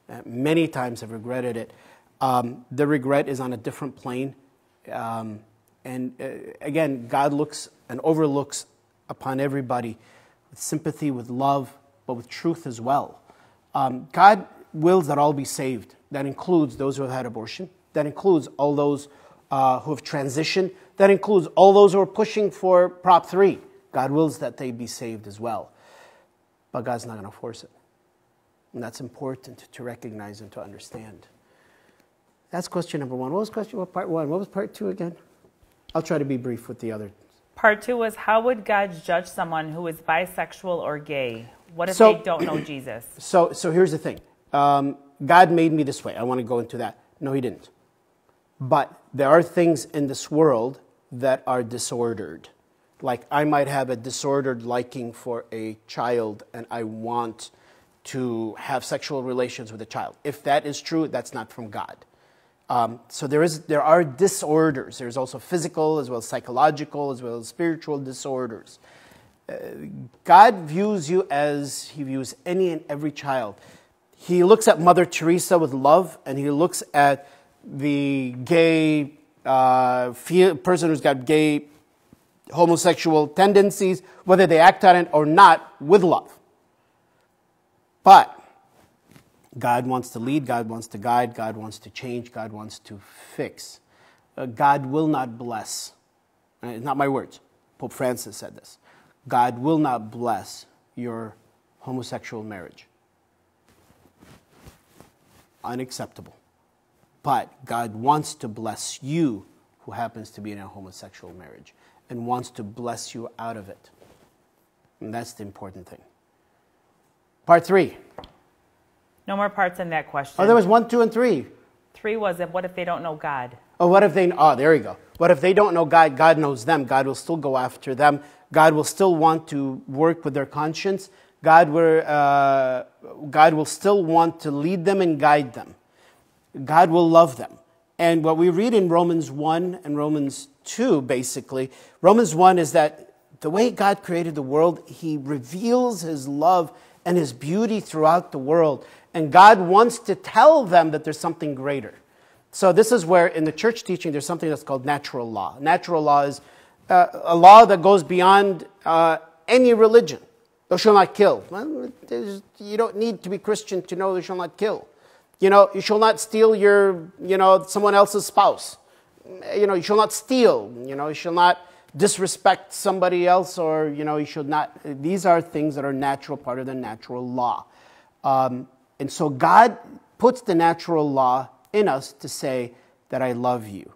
uh, many times have regretted it. Um, the regret is on a different plane. Um, and uh, again, God looks and overlooks upon everybody with sympathy, with love, but with truth as well. Um, God wills that all be saved. That includes those who have had abortion. That includes all those uh, who have transitioned. That includes all those who are pushing for Prop 3. God wills that they be saved as well. But God's not going to force it. And that's important to recognize and to understand. That's question number one. What was question? What part one? What was part two again? I'll try to be brief with the other. Part two was how would God judge someone who is bisexual or gay? What if So- they don't know Jesus? So, so here's the thing um, God made me this way. I want to go into that. No, He didn't. But there are things in this world that are disordered. Like I might have a disordered liking for a child and I want to have sexual relations with a child. If that is true, that's not from God. Um, so there, is, there are disorders. There's also physical as well as psychological as well as spiritual disorders. Uh, God views you as He views any and every child. He looks at Mother Teresa with love, and He looks at the gay uh, person who's got gay homosexual tendencies, whether they act on it or not, with love. But God wants to lead, God wants to guide, God wants to change, God wants to fix. Uh, God will not bless. Uh, It's not my words. Pope Francis said this. God will not bless your homosexual marriage. Unacceptable. But God wants to bless you who happens to be in a homosexual marriage and wants to bless you out of it. And that's the important thing. Part three. No more parts in that question. Oh, there was one, two, and three. Three was if what if they don't know God? Oh, what if they, oh, there you go. What if they don't know God? God knows them. God will still go after them. God will still want to work with their conscience. God will, uh, God will still want to lead them and guide them. God will love them. And what we read in Romans 1 and Romans 2, basically, Romans 1 is that the way God created the world, He reveals His love and His beauty throughout the world. And God wants to tell them that there's something greater. So, this is where in the church teaching, there's something that's called natural law. Natural law is uh, a law that goes beyond uh, any religion. Thou shalt not kill. Well, you don't need to be Christian to know thou shalt not kill. You know, you shall not steal your, you know, someone else's spouse. You know, you shall not steal. You know, you shall not disrespect somebody else or, you know, you should not. These are things that are natural, part of the natural law. Um, and so God puts the natural law in us to say that I love you.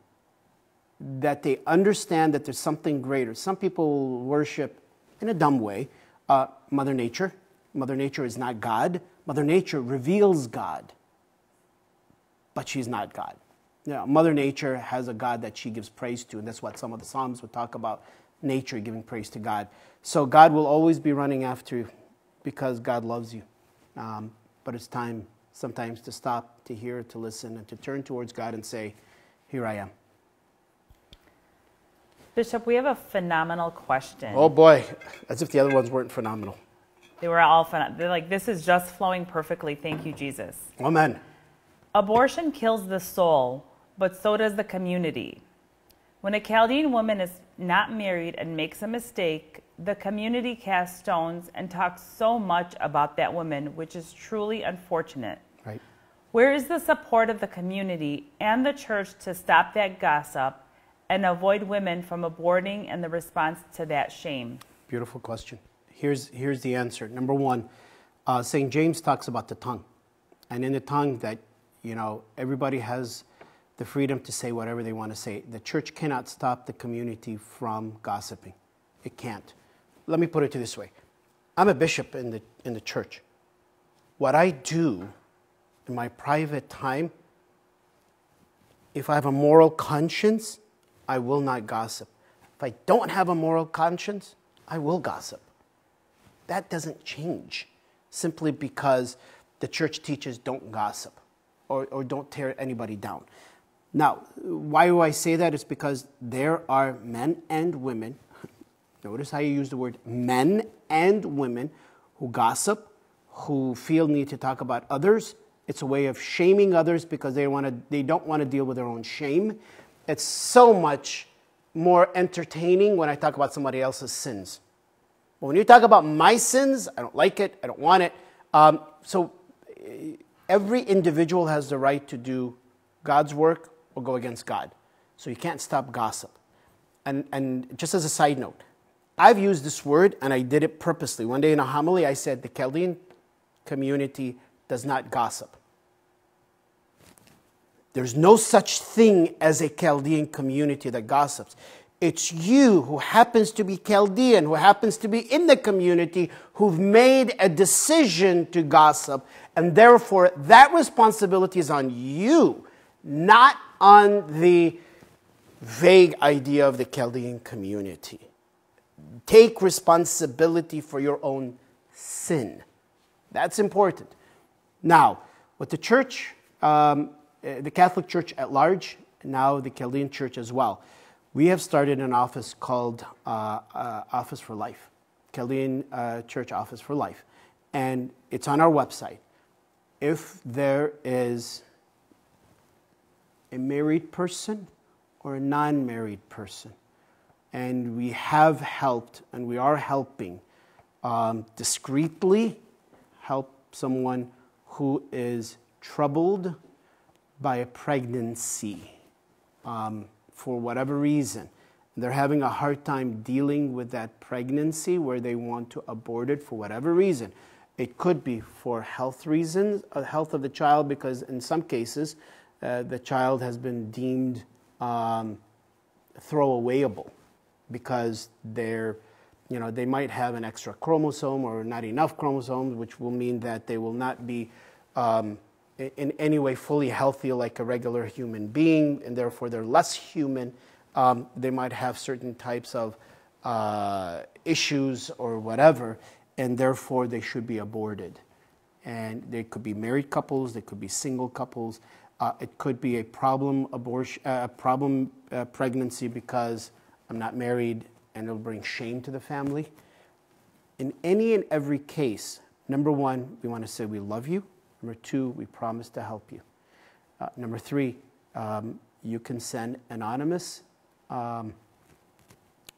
That they understand that there's something greater. Some people worship in a dumb way uh, Mother Nature. Mother Nature is not God. Mother Nature reveals God but she's not God. You know, Mother Nature has a God that she gives praise to, and that's what some of the Psalms would talk about nature giving praise to God. So God will always be running after you because God loves you. Um, but it's time sometimes to stop, to hear, to listen, and to turn towards God and say, Here I am. Bishop, we have a phenomenal question. Oh boy, as if the other ones weren't phenomenal. They were all phenomenal. They're like, this is just flowing perfectly. Thank you, Jesus. Amen. Abortion kills the soul, but so does the community. When a Chaldean woman is not married and makes a mistake, the community casts stones and talks so much about that woman, which is truly unfortunate. Right. Where is the support of the community and the church to stop that gossip and avoid women from aborting and the response to that shame? Beautiful question. Here's, here's the answer. Number one, uh, St. James talks about the tongue. And in the tongue, that you know, everybody has the freedom to say whatever they want to say. The church cannot stop the community from gossiping. It can't. Let me put it to this way I'm a bishop in the, in the church. What I do in my private time, if I have a moral conscience, I will not gossip. If I don't have a moral conscience, I will gossip. That doesn't change simply because the church teaches don't gossip or, or don't tear anybody down. Now, why do I say that? It's because there are men and women, notice how you use the word men and women, who gossip, who feel need to talk about others. It's a way of shaming others because they, wanna, they don't want to deal with their own shame. It's so much more entertaining when I talk about somebody else's sins. But when you talk about my sins, I don't like it, I don't want it. Um, so every individual has the right to do God's work or go against God. So you can't stop gossip. And, and just as a side note, I've used this word and I did it purposely. One day in a homily, I said the Chaldean community does not gossip. There's no such thing as a Chaldean community that gossips. It's you who happens to be Chaldean, who happens to be in the community, who've made a decision to gossip. And therefore, that responsibility is on you, not on the vague idea of the Chaldean community. Take responsibility for your own sin. That's important. Now, with the church, um, eh, the Catholic Church at large, now the Chaldean Church as well we have started an office called uh, uh, Office for Life, Chaldean uh, Church Office for Life. And it's on our website. If there is a married person or a non married person, and we have helped and we are helping um, discreetly help someone who is troubled by a pregnancy. Um, for whatever reason, they're having a hard time dealing with that pregnancy where they want to abort it for whatever reason. It could be for health reasons, uh, health of the child, because in some cases, uh, the child has been deemed um, throwawayable because they're, you know, they might have an extra chromosome or not enough chromosomes, which will mean that they will not be um, in any way fully healthy like a regular human being, and therefore they're less human. Um, they might have certain types of uh, issues or whatever, and therefore they should be aborted. And they could be married couples, they could be single couples. Uh, it could be a problem abortion, uh, problem uh, pregnancy because I'm not married, and it'll bring shame to the family. In any and every case, number one, we want to say we love you. Number two, we promise to help you. Uh, number three, um, you can send anonymous um,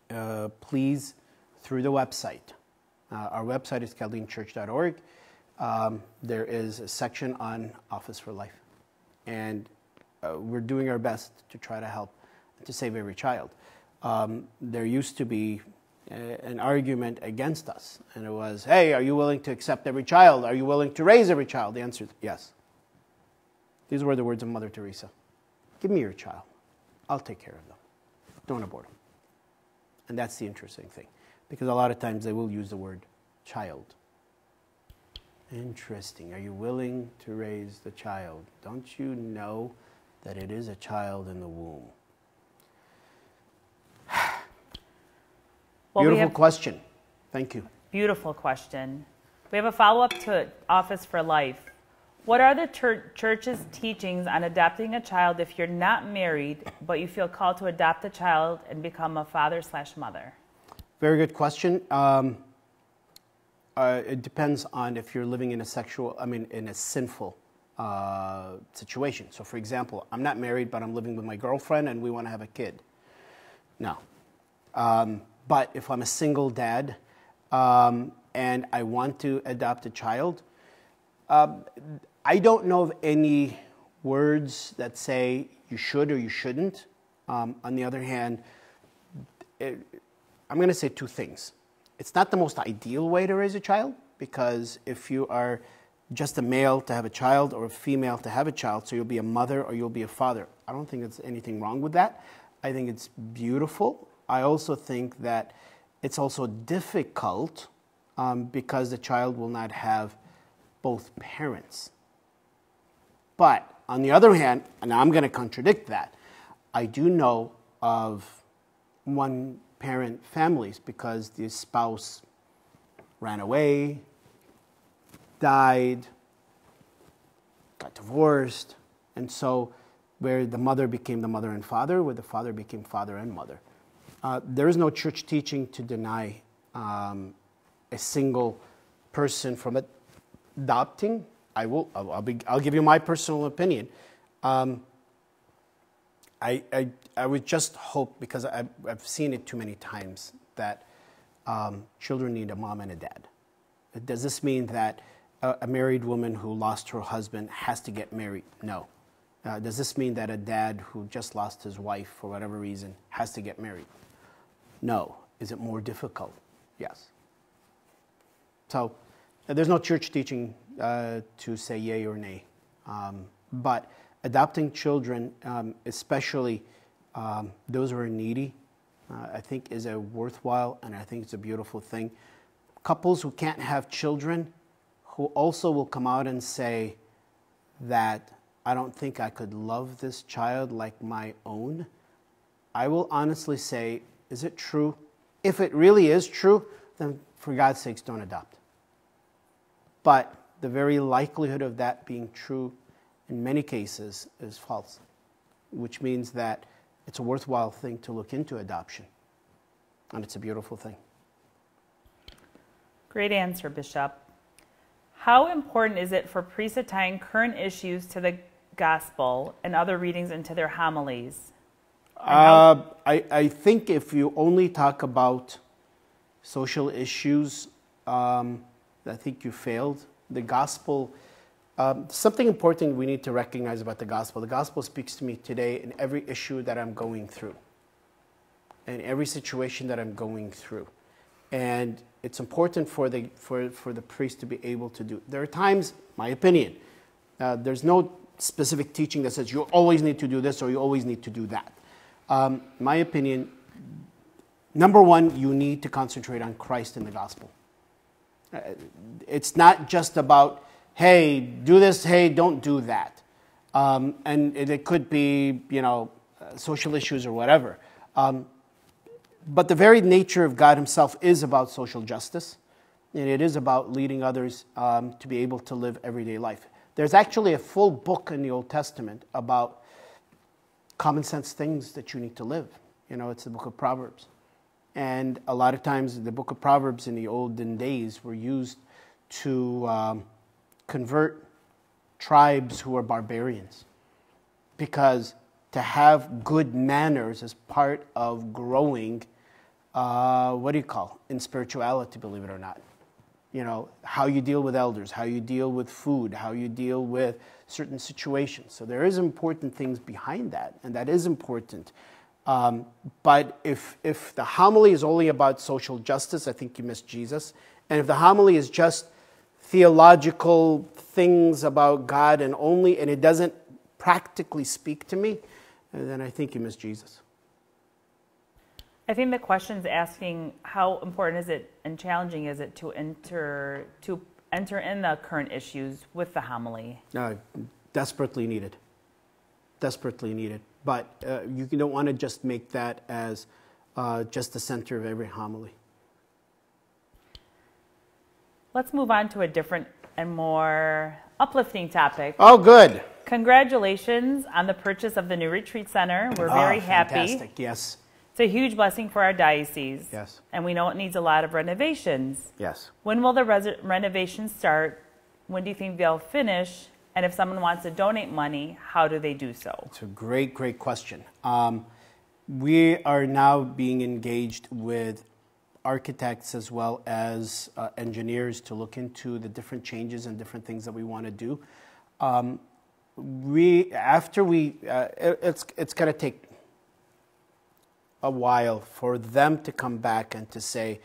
uh, please through the website. Uh, our website is chaldeanchurch.org. Um, there is a section on Office for Life. And uh, we're doing our best to try to help to save every child. Um, there used to be a, an argument against us, and it was, hey, are you willing to accept every child? Are you willing to raise every child? The answer is yes. These were the words of Mother Teresa Give me your child, I'll take care of them. Don't abort them. And that's the interesting thing, because a lot of times they will use the word child. Interesting. Are you willing to raise the child? Don't you know that it is a child in the womb? Well, Beautiful question. Thank you. Beautiful question. We have a follow up to Office for Life. What are the chur- church's teachings on adopting a child if you're not married, but you feel called to adopt a child and become a father slash mother? Very good question. Um, uh, it depends on if you're living in a sexual, I mean, in a sinful uh, situation. So, for example, I'm not married, but I'm living with my girlfriend and we want to have a kid. No. Um, but if I'm a single dad um, and I want to adopt a child, um, I don't know of any words that say you should or you shouldn't. Um, on the other hand, it, I'm going to say two things. It's not the most ideal way to raise a child because if you are just a male to have a child or a female to have a child, so you'll be a mother or you'll be a father. I don't think there's anything wrong with that. I think it's beautiful. I also think that it's also difficult um, because the child will not have both parents. But on the other hand, and I'm going to contradict that, I do know of one parent families because the spouse ran away, died, got divorced, and so where the mother became the mother and father, where the father became father and mother. Uh, there is no church teaching to deny um, a single person from adopting. I will. I'll, be, I'll give you my personal opinion. Um, I, I, I would just hope because I've, I've seen it too many times that um, children need a mom and a dad. Does this mean that a, a, married woman who lost her husband has to get married? No. Uh, does this mean that a dad who just lost his wife for whatever reason has to get married? No. Is it more difficult? Yes. So uh, there's no church teaching uh, to say yay or nay. Um, but adopting children, um, especially um, those who are needy, uh, I think is a worthwhile and I think it's a beautiful thing. Couples who can't have children, who also will come out and say that I don't think I could love this child like my own. I will honestly say, is it true? If it really is true, then for God's sakes, don't adopt. But the very likelihood of that being true in many cases is false, which means that it's a worthwhile thing to look into adoption. And it's a beautiful thing. Great answer, Bishop. How important is it for priests to in current issues to the gospel and other readings into their homilies? Uh, I, I think if you only talk about social issues, um, I think you failed. The gospel, um, something important we need to recognize about the gospel the gospel speaks to me today in every issue that I'm going through, in every situation that I'm going through. And it's important for the, for, for the priest to be able to do. There are times, my opinion, uh, there's no specific teaching that says you always need to do this or you always need to do that. Um, my opinion, number one, you need to concentrate on Christ in the gospel. Uh, it's not just about hey, do this, hey, don't do that. Um, and it, it, could be, you know, uh, social issues or whatever. Um, but the very nature of God Himself is about social justice, and it is about leading others um, to be able to live everyday life. There's actually a full book in the Old Testament about common sense things that you need to live. You know, it's the book of Proverbs. And a lot of times, the book of Proverbs in the olden days were used to um, convert tribes who are barbarians. Because to have good manners is part of growing, uh, what do you call, in spirituality, believe it or not. You know, how you deal with elders, how you deal with food, how you deal with certain situations. So there is important things behind that, and that is important. Um, but if, if the homily is only about social justice, I think you miss Jesus. And if the homily is just theological things about God and only, and it doesn't practically speak to me, then I think you miss Jesus. I think the question is asking how important is it and challenging is it to enter to enter in the current issues with the homily? Uh, desperately needed. Desperately needed. But uh, you don't want to just make that as uh, just the center of every homily. Let's move on to a different and more uplifting topic. Oh, good. Congratulations on the purchase of the new retreat center. We're very oh, happy. Fantastic, yes. It's a huge blessing for our diocese. Yes. And we know it needs a lot of renovations. Yes. When will the res- renovations start? When do you think they'll finish? And if someone wants to donate money, how do they do so? It's a great, great question. Um, we are now being engaged with architects as well as uh, engineers to look into the different changes and different things that we want to do. Um, we after we uh, it, it's it's going to take a while for them to come back and to say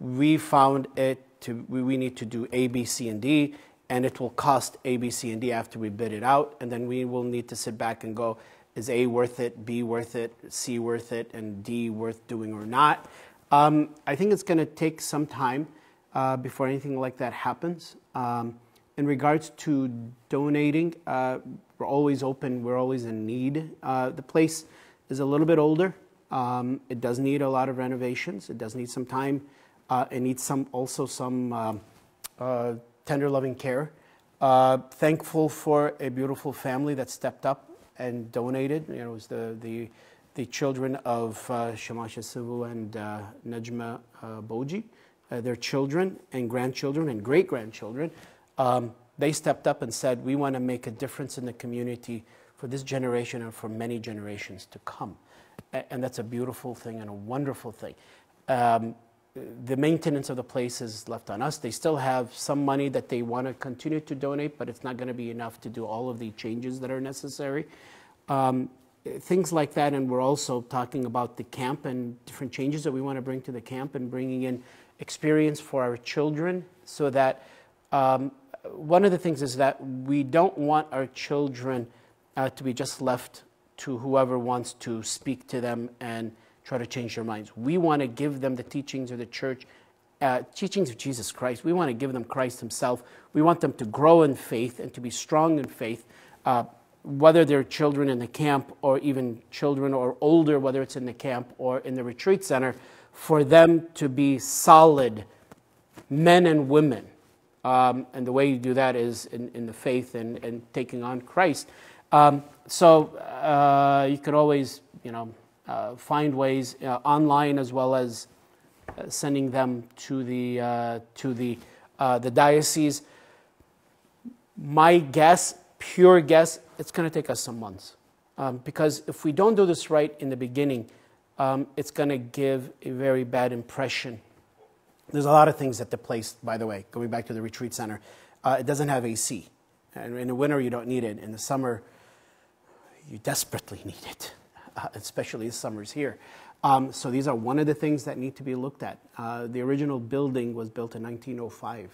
we found it to we, we need to do A B C and D and it will cost A B C and D after we bid it out and then we will need to sit back and go is A worth it B worth it C worth it and D worth doing or not um, I think it's going to take some time uh, before anything like that happens. Um, in regards to donating, uh, we're always open, we're always in need. Uh, the place is a little bit older. Um, it does need a lot of renovations. It does need some time. Uh, it needs some also some um, uh, tender loving care. Uh, thankful for a beautiful family that stepped up and donated. You know, it was the, the the children of uh, Shamasha Sivu and uh, Najma uh, Boji, uh, their children and grandchildren and great grandchildren, um, they stepped up and said, We want to make a difference in the community for this generation and for many generations to come. And that's a beautiful thing and a wonderful thing. Um, the maintenance of the place is left on us. They still have some money that they want to continue to donate, but it's not going to be enough to do all of the changes that are necessary. Um, things like that. And we're also talking about the camp and different changes that we want to bring to the camp and bringing in experience for our children so that um, one of the things is that we don't want our children uh, to be just left to whoever wants to speak to them and try to change their minds. We want to give them the teachings of the church, uh, teachings of Jesus Christ. We want to give them Christ Himself. We want them to grow in faith and to be strong in faith. Uh, whether they're children in the camp or even children or older, whether it's in the camp or in the retreat center, for them to be solid men and women. Um, and the way you do that is in, in the faith and, and taking on Christ. Um, so uh, you could always, you know, uh, find ways uh, online as well as uh, sending them to the uh, to the uh, the diocese. My guess, pure guess, it's going to take us some months. Um, because if we don't do this right in the beginning, um, it's going to give a very bad impression. There's a lot of things at the place, by the way, going back to the retreat center. Uh, it doesn't have AC. And in the winter, you don't need it. In the summer, you desperately need it, uh, especially the summers here. Um, so these are one of the things that need to be looked at. Uh, the original building was built in 1905.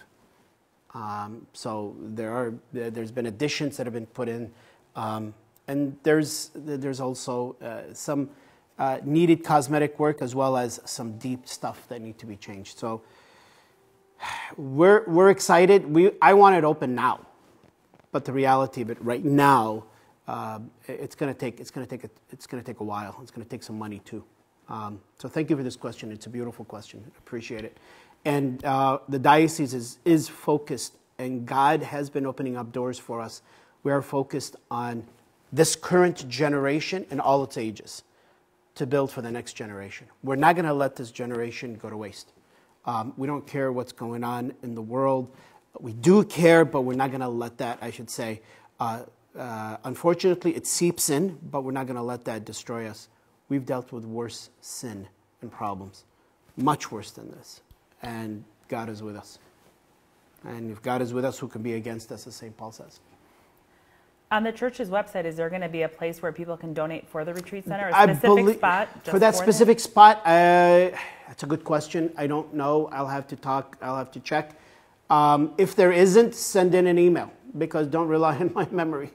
Um, so there are, there's been additions that have been put in um, and there's, there's also uh, some uh, needed cosmetic work as well as some deep stuff that need to be changed. So we're, we're excited. We, I want it open now. but the reality of it right now, uh, it's going to take it's to take a, it's to take a while. It's going to take some money too. Um, so thank you for this question. It's a beautiful question. Appreciate it. And uh, the diocese is, is focused, and God has been opening up doors for us. We are focused on this current generation and all its ages to build for the next generation. We're not going to let this generation go to waste. Um, we don't care what's going on in the world. We do care, but we're not going to let that, I should say. Uh, uh, unfortunately, it seeps in, but we're not going to let that destroy us. We've dealt with worse sin and problems, much worse than this and God is with us. And if God is with us, who can be against us, as St. Paul says? On the church's website, is there going to be a place where people can donate for the retreat center? A specific believe, spot for that for specific them? spot? Uh, that's a good question. I don't know. I'll have to talk. I'll have to check. Um, if there isn't, send in an email because don't rely on my memory.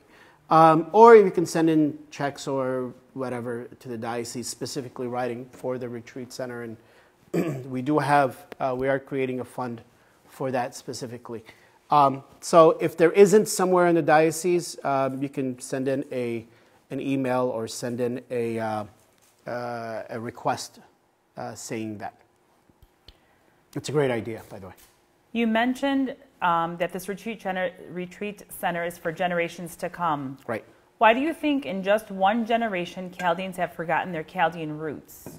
Um, or you can send in checks or whatever to the diocese, specifically writing for the retreat center and we do have, uh, we are creating a fund for that specifically. Um, so if there isn't somewhere in the diocese, um, you can send in a, an email or send in a, uh, uh, a request uh, saying that. It's a great idea, by the way. You mentioned um, that this retreat center, retreat center is for generations to come. Right. Why do you think in just one generation Chaldeans have forgotten their Chaldean roots?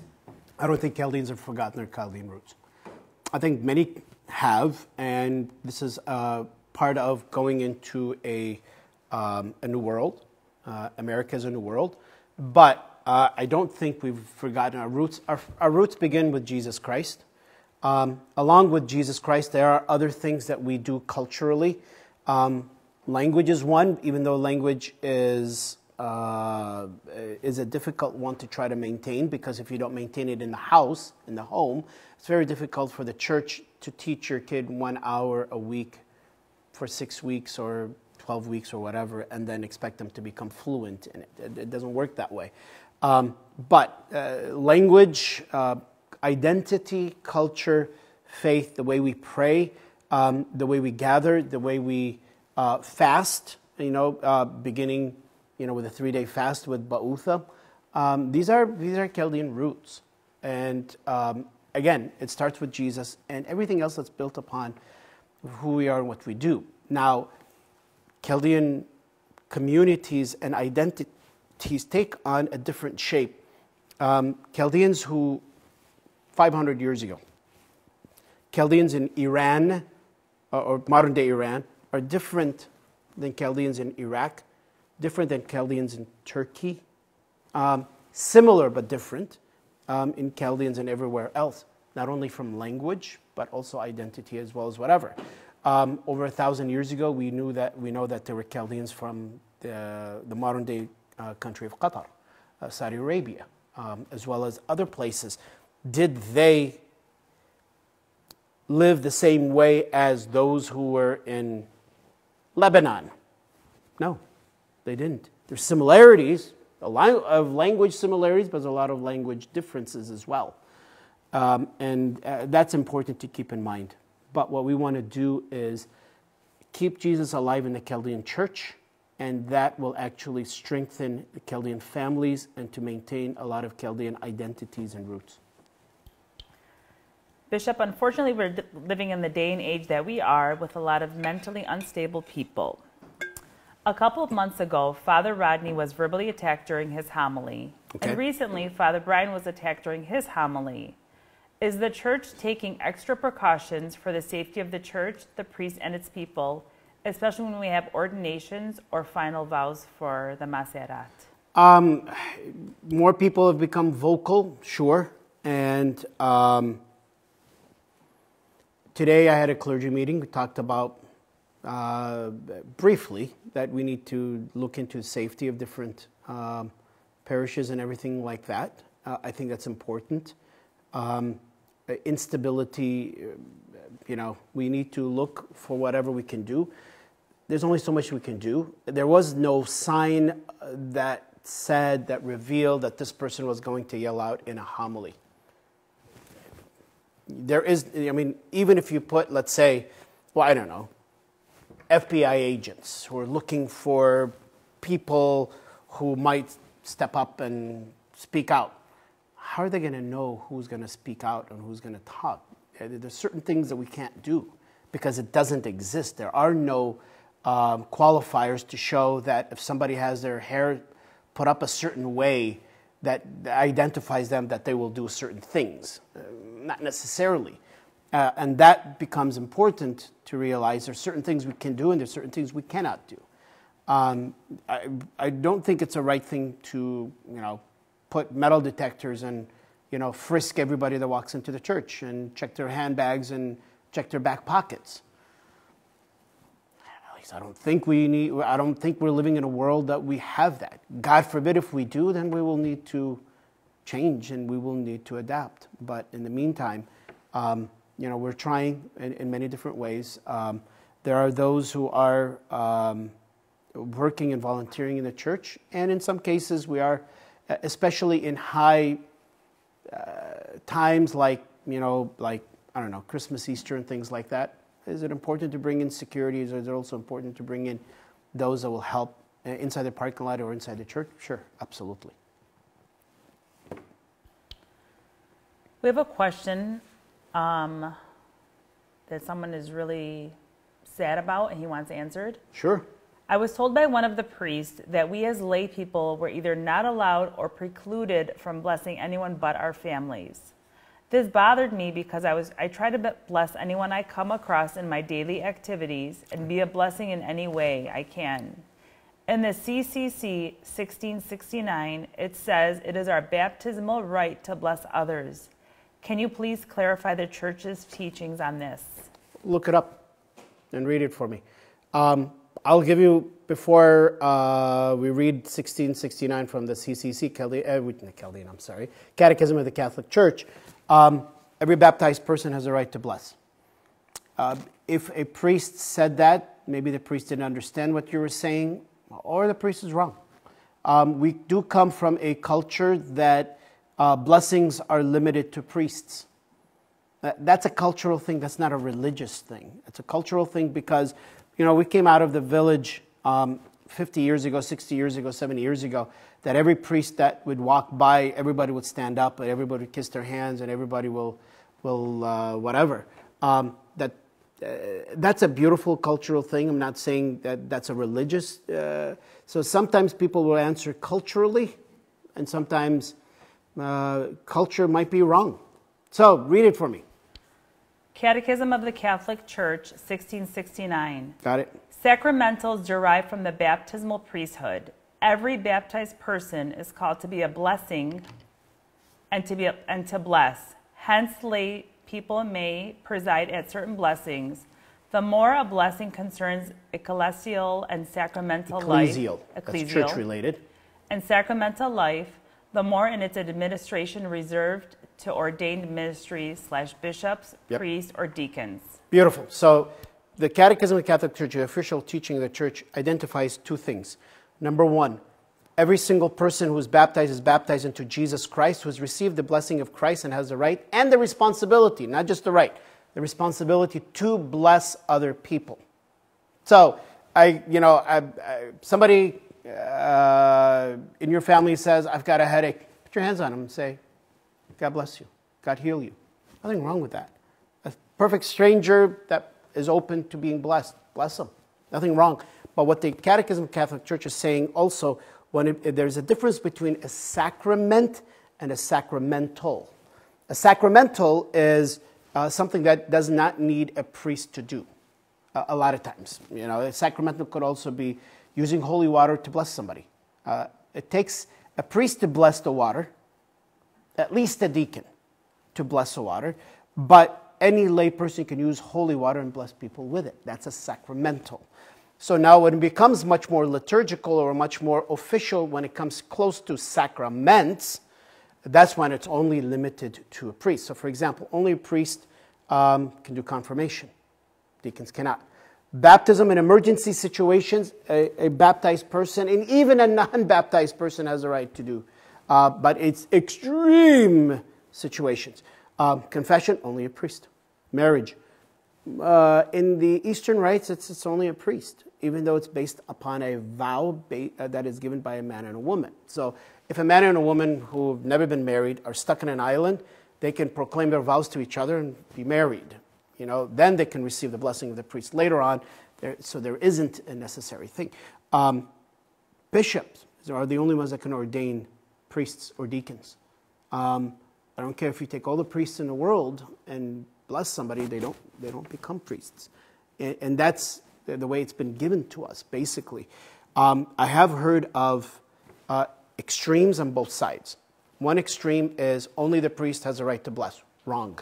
I don't think Chaldeans have forgotten their Chaldean roots. I think many have, and this is uh, part of going into a, um, a new world. Uh, America is a new world. But uh, I don't think we've forgotten our roots. Our, our roots begin with Jesus Christ. Um, along with Jesus Christ, there are other things that we do culturally. Um, language is one, even though language is uh, is a difficult one to try to maintain because if you don't maintain it in the house, in the home, it's very difficult for the church to teach your kid one hour a week for six weeks or 12 weeks or whatever and then expect them to become fluent in it. It, it doesn't work that way. Um, but uh, language, uh, identity, culture, faith, the way we pray, um, the way we gather, the way we uh, fast, you know, uh, beginning you know, with a three-day fast with Ba'utha. Um, these are these are Chaldean roots, and um, again, it starts with Jesus, and everything else that's built upon who we are and what we do. Now, Chaldean communities and identities take on a different shape. Um, Chaldeans who, 500 years ago, Chaldeans in Iran or, or modern day Iran are different than Chaldeans in Iraq different than Chaldeans in Turkey, um, similar but different um, in Chaldeans and everywhere else, not only from language, but also identity as well as whatever. Um, over a thousand years ago, we knew that we know that there were Chaldeans from the, the modern day uh, country of Qatar, uh, Saudi Arabia, um, as well as other places. Did they live the same way as those who were in Lebanon? No. They didn't. There's similarities, a lot of language similarities, but there's a lot of language differences as well. Um, and uh, that's important to keep in mind. But what we want to do is keep Jesus alive in the Chaldean church, and that will actually strengthen the Chaldean families and to maintain a lot of Chaldean identities and roots. Bishop, unfortunately, we're living in the day and age that we are with a lot of mentally unstable people. A couple of months ago, Father Rodney was verbally attacked during his homily. Okay. And recently, Father Brian was attacked during his homily. Is the church taking extra precautions for the safety of the church, the priest, and its people, especially when we have ordinations or final vows for the Maserat? Um, more people have become vocal, sure. And um, today I had a clergy meeting. We talked about uh, briefly that we need to look into the safety of different um, parishes and everything like that. Uh, I think that's important. Um, instability, uh, you know, we need to look for whatever we can do. There's only so much we can do. There was no sign uh, that said, that revealed that this person was going to yell out in a homily. There is, I mean, even if you put, let's say, well, I don't know, FBI agents who are looking for people who might step up and speak out. How are they going to know who's going to speak out and who's going to talk? There's certain things that we can't do because it doesn't exist. There are no um, qualifiers to show that if somebody has their hair put up a certain way, that identifies them that they will do certain things. Uh, not necessarily. Uh, and that becomes important to realize there's certain things we can do and there's certain things we cannot do. Um, I, I don't think it's a right thing to, you know, put metal detectors and, you know, frisk everybody that walks into the church and check their handbags and check their back pockets. At least I don't think we need, I don't think we're living in a world that we have that. God forbid if we do, then we will need to change and we will need to adapt. But in the meantime, um, you know, we're trying in, in many different ways. Um, there are those who are um, working and volunteering in the church, and in some cases, we are, especially in high uh, times like you know, like I don't know, Christmas, Easter, and things like that. Is it important to bring in security? Is it also important to bring in those that will help uh, inside the parking lot or inside the church? Sure, absolutely. We have a question um, that someone is really sad about and he wants answered. Sure. I was told by one of the priests that we as lay people were either not allowed or precluded from blessing anyone but our families. This bothered me because I was I try to bless anyone I come across in my daily activities and be a blessing in any way I can. In the CCC 1669, it says it is our baptismal right to bless others. Can you please clarify the church's teachings on this? Look it up and read it for me. Um, I'll give you, before uh, we read 1669 from the CCC, Chaldean, uh, I'm sorry, Catechism of the Catholic Church, um, every baptized person has a right to bless. Uh, if a priest said that, maybe the priest didn't understand what you were saying, or the priest is wrong. Um, we do come from a culture that uh, blessings are limited to priests. That's a cultural thing, that's not a religious thing. It's a cultural thing because, you know, we came out of the village um, 50 years ago, 60 years ago, 70 years ago, that every priest that would walk by, everybody would stand up and everybody would kiss their hands and everybody will, will uh, whatever. Um, that, uh, that's a beautiful cultural thing. I'm not saying that that's a religious. Uh, so sometimes people will answer culturally, and sometimes uh, culture might be wrong. So read it for me. Catechism of the Catholic Church, 1669. Got it? Sacramentals derive from the baptismal priesthood. Every baptized person is called to be a blessing and to be a, and to bless. Hence, lay people may preside at certain blessings. The more a blessing concerns ecclesial and sacramental Ecclesial. life, That's church related. and sacramental life, the more in its administration reserved to ordained ministries slash bishops, Yep. priests, or deacons. Beautiful. So the Catechism of the Catholic Church, the official teaching of the church, identifies two things. Number one, every single person who is baptized is baptized into Jesus Christ, who has received the blessing of Christ and has the right and the responsibility, not just the right, the responsibility to bless other people. So, I, you know, I, I, somebody uh, in your family says, I've got a headache. Put your hands on them and say, God bless you. God heal you. Nothing wrong with that. A perfect stranger that is open to being blessed, bless them. Nothing wrong. But what the Catechism of Catholic Church is saying also, when it, there's a difference between a sacrament and a sacramental. A sacramental is uh, something that does not need a priest to do. Uh, a lot of times, you know, a sacramental could also be using holy water to bless somebody. Uh, it takes a priest to bless the water, at least a deacon to bless the water, but any layperson can use holy water and bless people with it. That's a sacramental. So now, when it becomes much more liturgical or much more official, when it comes close to sacraments, that's when it's only limited to a priest. So, for example, only a priest um, can do confirmation, deacons cannot. Baptism in emergency situations, a, a baptized person and even a non baptized person has the right to do. Uh, but it's extreme situations. Um, confession, only a priest. Marriage, Uh, in the Eastern rites, it's, it's only a priest, even though it's based upon a vow uh, that is given by a man and a woman. So, if a man and a woman who've never been married are stuck in an island, they can proclaim their vows to each other and be married. You know, then they can receive the blessing of the priest later on. There, so there isn't a necessary thing. Um, bishops are the only ones that can ordain priests or deacons. Um, I don't care if you take all the priests in the world and bless somebody, they don't, they don't become priests. And, and that's the way it's been given to us, basically. Um, I have heard of uh, extremes on both sides. One extreme is only the priest has a right to bless. Wrong.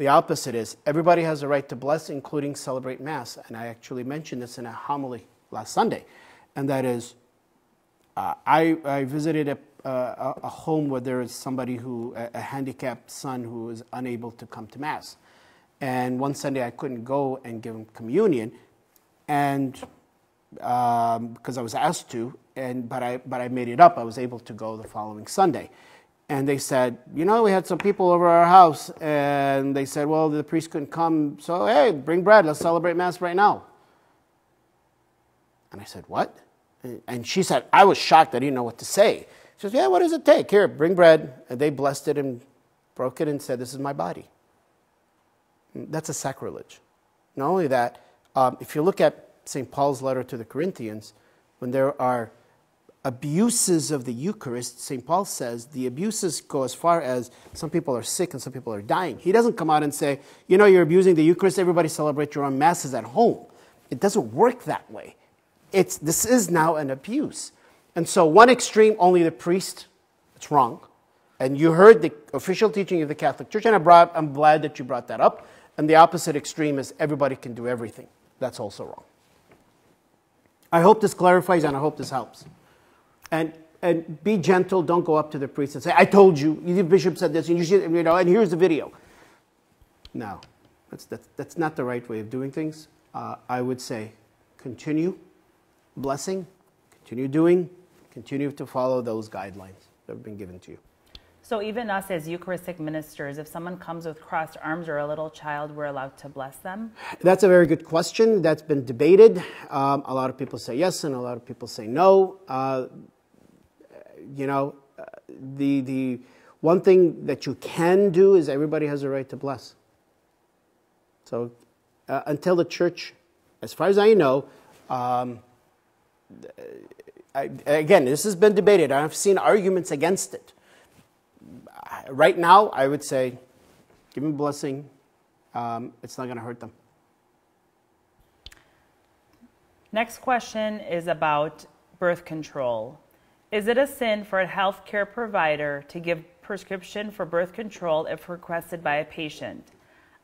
The opposite is everybody has a right to bless, including celebrate Mass. And I actually mentioned this in a homily last Sunday. And that is, uh, I, I visited a uh, a, home where there is somebody who, a, a, handicapped son who is unable to come to Mass. And one Sunday I couldn't go and give him communion, and um, because I was asked to, and but I but I made it up. I was able to go the following Sunday, and they said, you know, we had some people over our house, and they said, well, the priest couldn't come, so hey, bring bread. Let's celebrate Mass right now. And I said, what? And she said, I was shocked. I didn't know what to say. She says, Yeah, what does it take? Here, bring bread. And they blessed it and broke it and said, This is my body. That's a sacrilege. Not only that, um, if you look at St. Paul's letter to the Corinthians, when there are abuses of the Eucharist, St. Paul says the abuses go as far as some people are sick and some people are dying. He doesn't come out and say, you know, you're abusing the Eucharist, everybody celebrate your own masses at home. It doesn't work that way. It's, this is now an abuse. And so, one extreme, only the priest, it's wrong. And you heard the official teaching of the Catholic Church, and I brought, I'm glad that you brought that up. And the opposite extreme is everybody can do everything. That's also wrong. I hope this clarifies and I hope this helps. And, and be gentle. Don't go up to the priest and say, I told you, the bishop said this, and, you, should, you know, and here's the video. No, that's, that's, that's not the right way of doing things. Uh, I would say continue blessing, continue doing, continue to follow those guidelines that have been given to you. So, even us as Eucharistic ministers, if someone comes with crossed arms or a little child, we're allowed to bless them? That's a very good question. That's been debated. Um, a lot of people say yes, and a lot of people say no. Uh, you know, uh, the, the one thing that you can do is everybody has a right to bless. So, uh, until the church, as far as I know, um, I, again, this has been debated. I've seen arguments against it. Right now, I would say, give them a blessing. Um, it's not going to hurt them. Next question is about birth control. Is it a sin for a healthcare provider to give prescription for birth control if requested by a patient?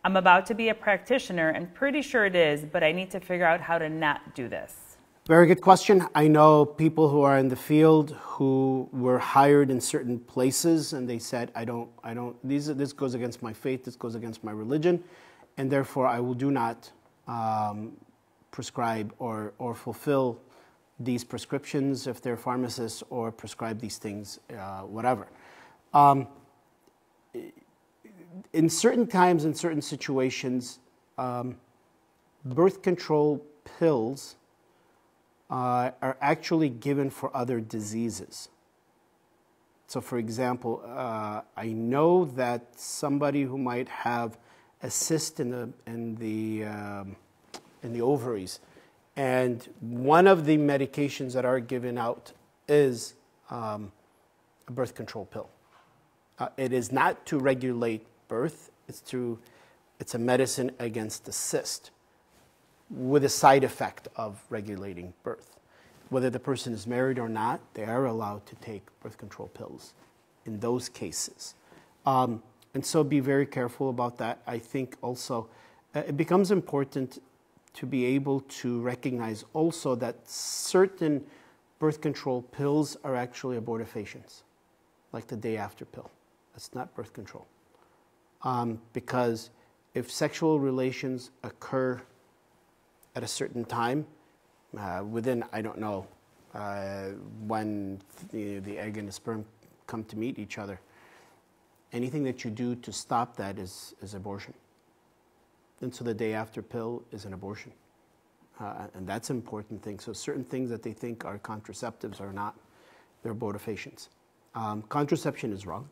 I'm about to be a practitioner and pretty sure it is, but I need to figure out how to not do this. Very good question. I know people who are in the field who were hired in certain places and they said, I don't, I don't, these, this goes against my faith, this goes against my religion, and therefore I will do not um, prescribe or, or fulfill these prescriptions if they're pharmacists or prescribe these things, uh, whatever. Um, in certain times, in certain situations, um, birth control pills uh, are actually given for other diseases. So, for example, uh, I know that somebody who might have a cyst in the, in the, um, in the ovaries, and one of the medications that are given out is um, a birth control pill. Uh, it is not to regulate birth, it's, to, it's a medicine against the cyst with a side effect of regulating birth. Whether the person is married or not, they are allowed to take birth control pills in those cases. Um, and so be very careful about that. I think also uh, it becomes important to be able to recognize also that certain birth control pills are actually abortifacients, like the day after pill. That's not birth control. Um, because if sexual relations occur at a certain time, uh, within, I don't know, uh, when the, the egg and the sperm come to meet each other, anything that you do to stop that is, is abortion. And so the day after pill is an abortion. Uh, and that's an important thing. So certain things that they think are contraceptives are not, they're abortifacients. Um, contraception is wrong,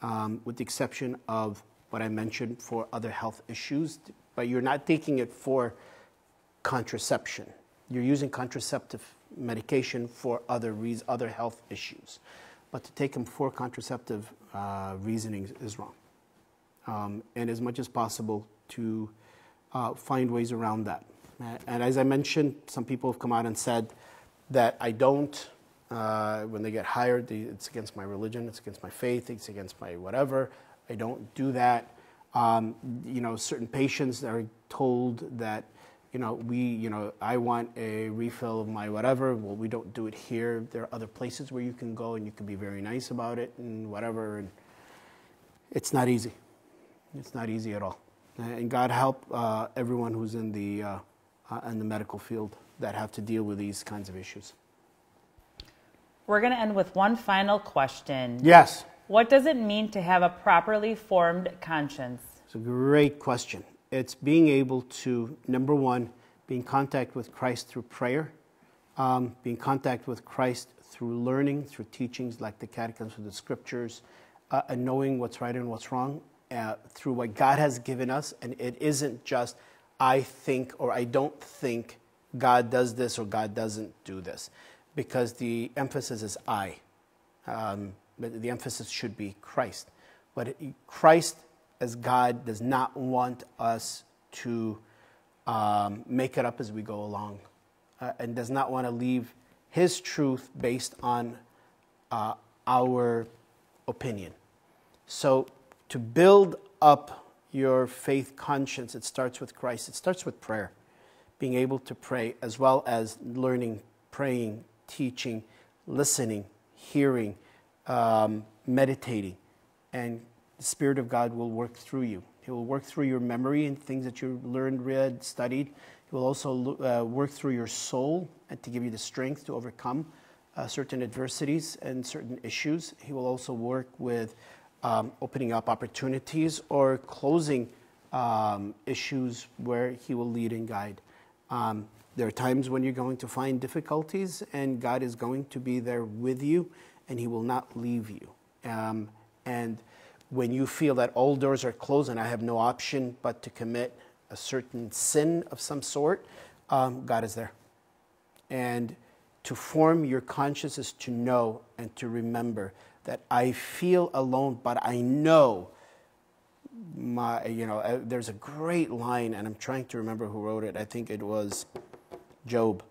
um, with the exception of what I mentioned for other health issues, but you're not taking it for contraception. You're using contraceptive medication for other, other health issues. But to take them for contraceptive uh, reasonings is wrong. Um, and as much as possible to uh, find ways around that. And as I mentioned, some people have come out and said that I don't, uh, when they get hired, they, it's against my religion, it's against my faith, it's against my whatever. I don't do that. Um, you know, certain patients are told that, you know, we, you know, I want a refill of my whatever. Well, we don't do it here. There are other places where you can go and you can be very nice about it and whatever. And it's not easy. It's not easy at all. And God help uh, everyone who's in the uh, uh, in the medical field that have to deal with these kinds of issues. We're going to end with one final question. Yes. What does it mean to have a properly formed conscience? It's a great question. It's being able to, number one, be in contact with Christ through prayer, um, be in contact with Christ through learning, through teachings like the catechism, through the scriptures, uh, and knowing what's right and what's wrong uh, through what God has given us. And it isn't just I think or I don't think God does this or God doesn't do this, because the emphasis is I. Um, but the emphasis should be Christ. But Christ, as God, does not want us to um, make it up as we go along uh, and does not want to leave his truth based on uh, our opinion. So, to build up your faith conscience, it starts with Christ. It starts with prayer, being able to pray, as well as learning, praying, teaching, listening, hearing, um, meditating. And the Spirit of God will work through you. He will work through your memory and things that you learned, read, studied. He will also uh, work through your soul and to give you the strength to overcome uh, certain adversities and certain issues. He will also work with um, opening up opportunities or closing um, issues where He will lead and guide. Um, there are times when you're going to find difficulties, and God is going to be there with you, and He will not leave you. Um, and when you feel that all doors are closed and I have no option but to commit a certain sin of some sort, um, God is there. And to form your conscience is to know and to remember that I feel alone, but I know my, you know, uh, there's a great line, and I'm trying to remember who wrote it. I think it was Job.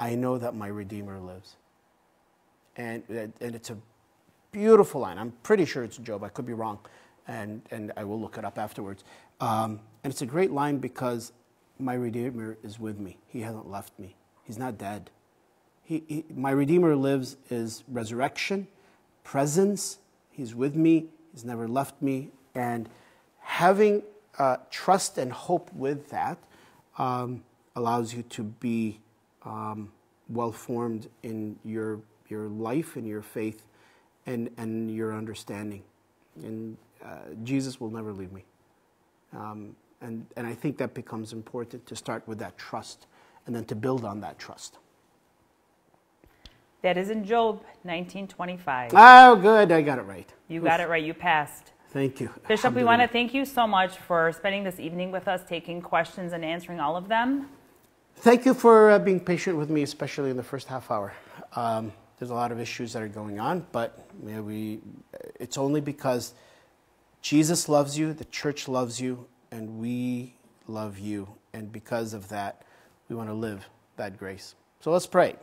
I know that my Redeemer lives. And, and it's a beautiful line. I'm pretty sure it's Job. I could be wrong, and, and I will look it up afterwards. Um, and it's a great line because my Redeemer is with me. He hasn't left me. He's not dead. He, he, my Redeemer lives is resurrection presence. He's with me, He's never left me. And having uh, trust and hope with that um, allows you to be um, well formed in your, your life and your faith and, and your understanding. And uh, Jesus will never leave me. Um, and, and I think that becomes important to start with that trust and then to build on that trust. That is in Job 1925. Oh, good. I got it right. You got it right. You passed. Thank you. Bishop, we want to thank you so much for spending this evening with us, taking questions and answering all of them. Thank you for uh, being patient with me, especially in the first half hour. Um, there's a lot of issues that are going on, but you know, we, it's only because Jesus loves you, the church loves you, and we love you. And because of that, we want to live that grace. So let's pray.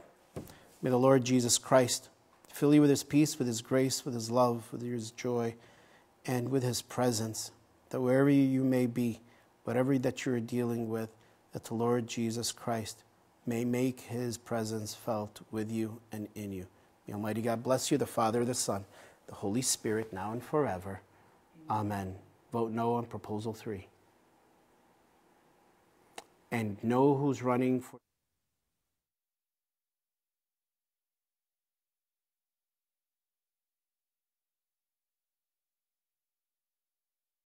May the Lord Jesus Christ fill you with his peace, with his grace, with his love, with his joy, and with his presence, that wherever you may be, whatever that you're dealing with, that the Lord Jesus Christ may make his presence felt with you and in you. May Almighty God bless you, the Father, the Son, the Holy Spirit, now and forever. Amen. Vote no on proposal three. And know who's running for.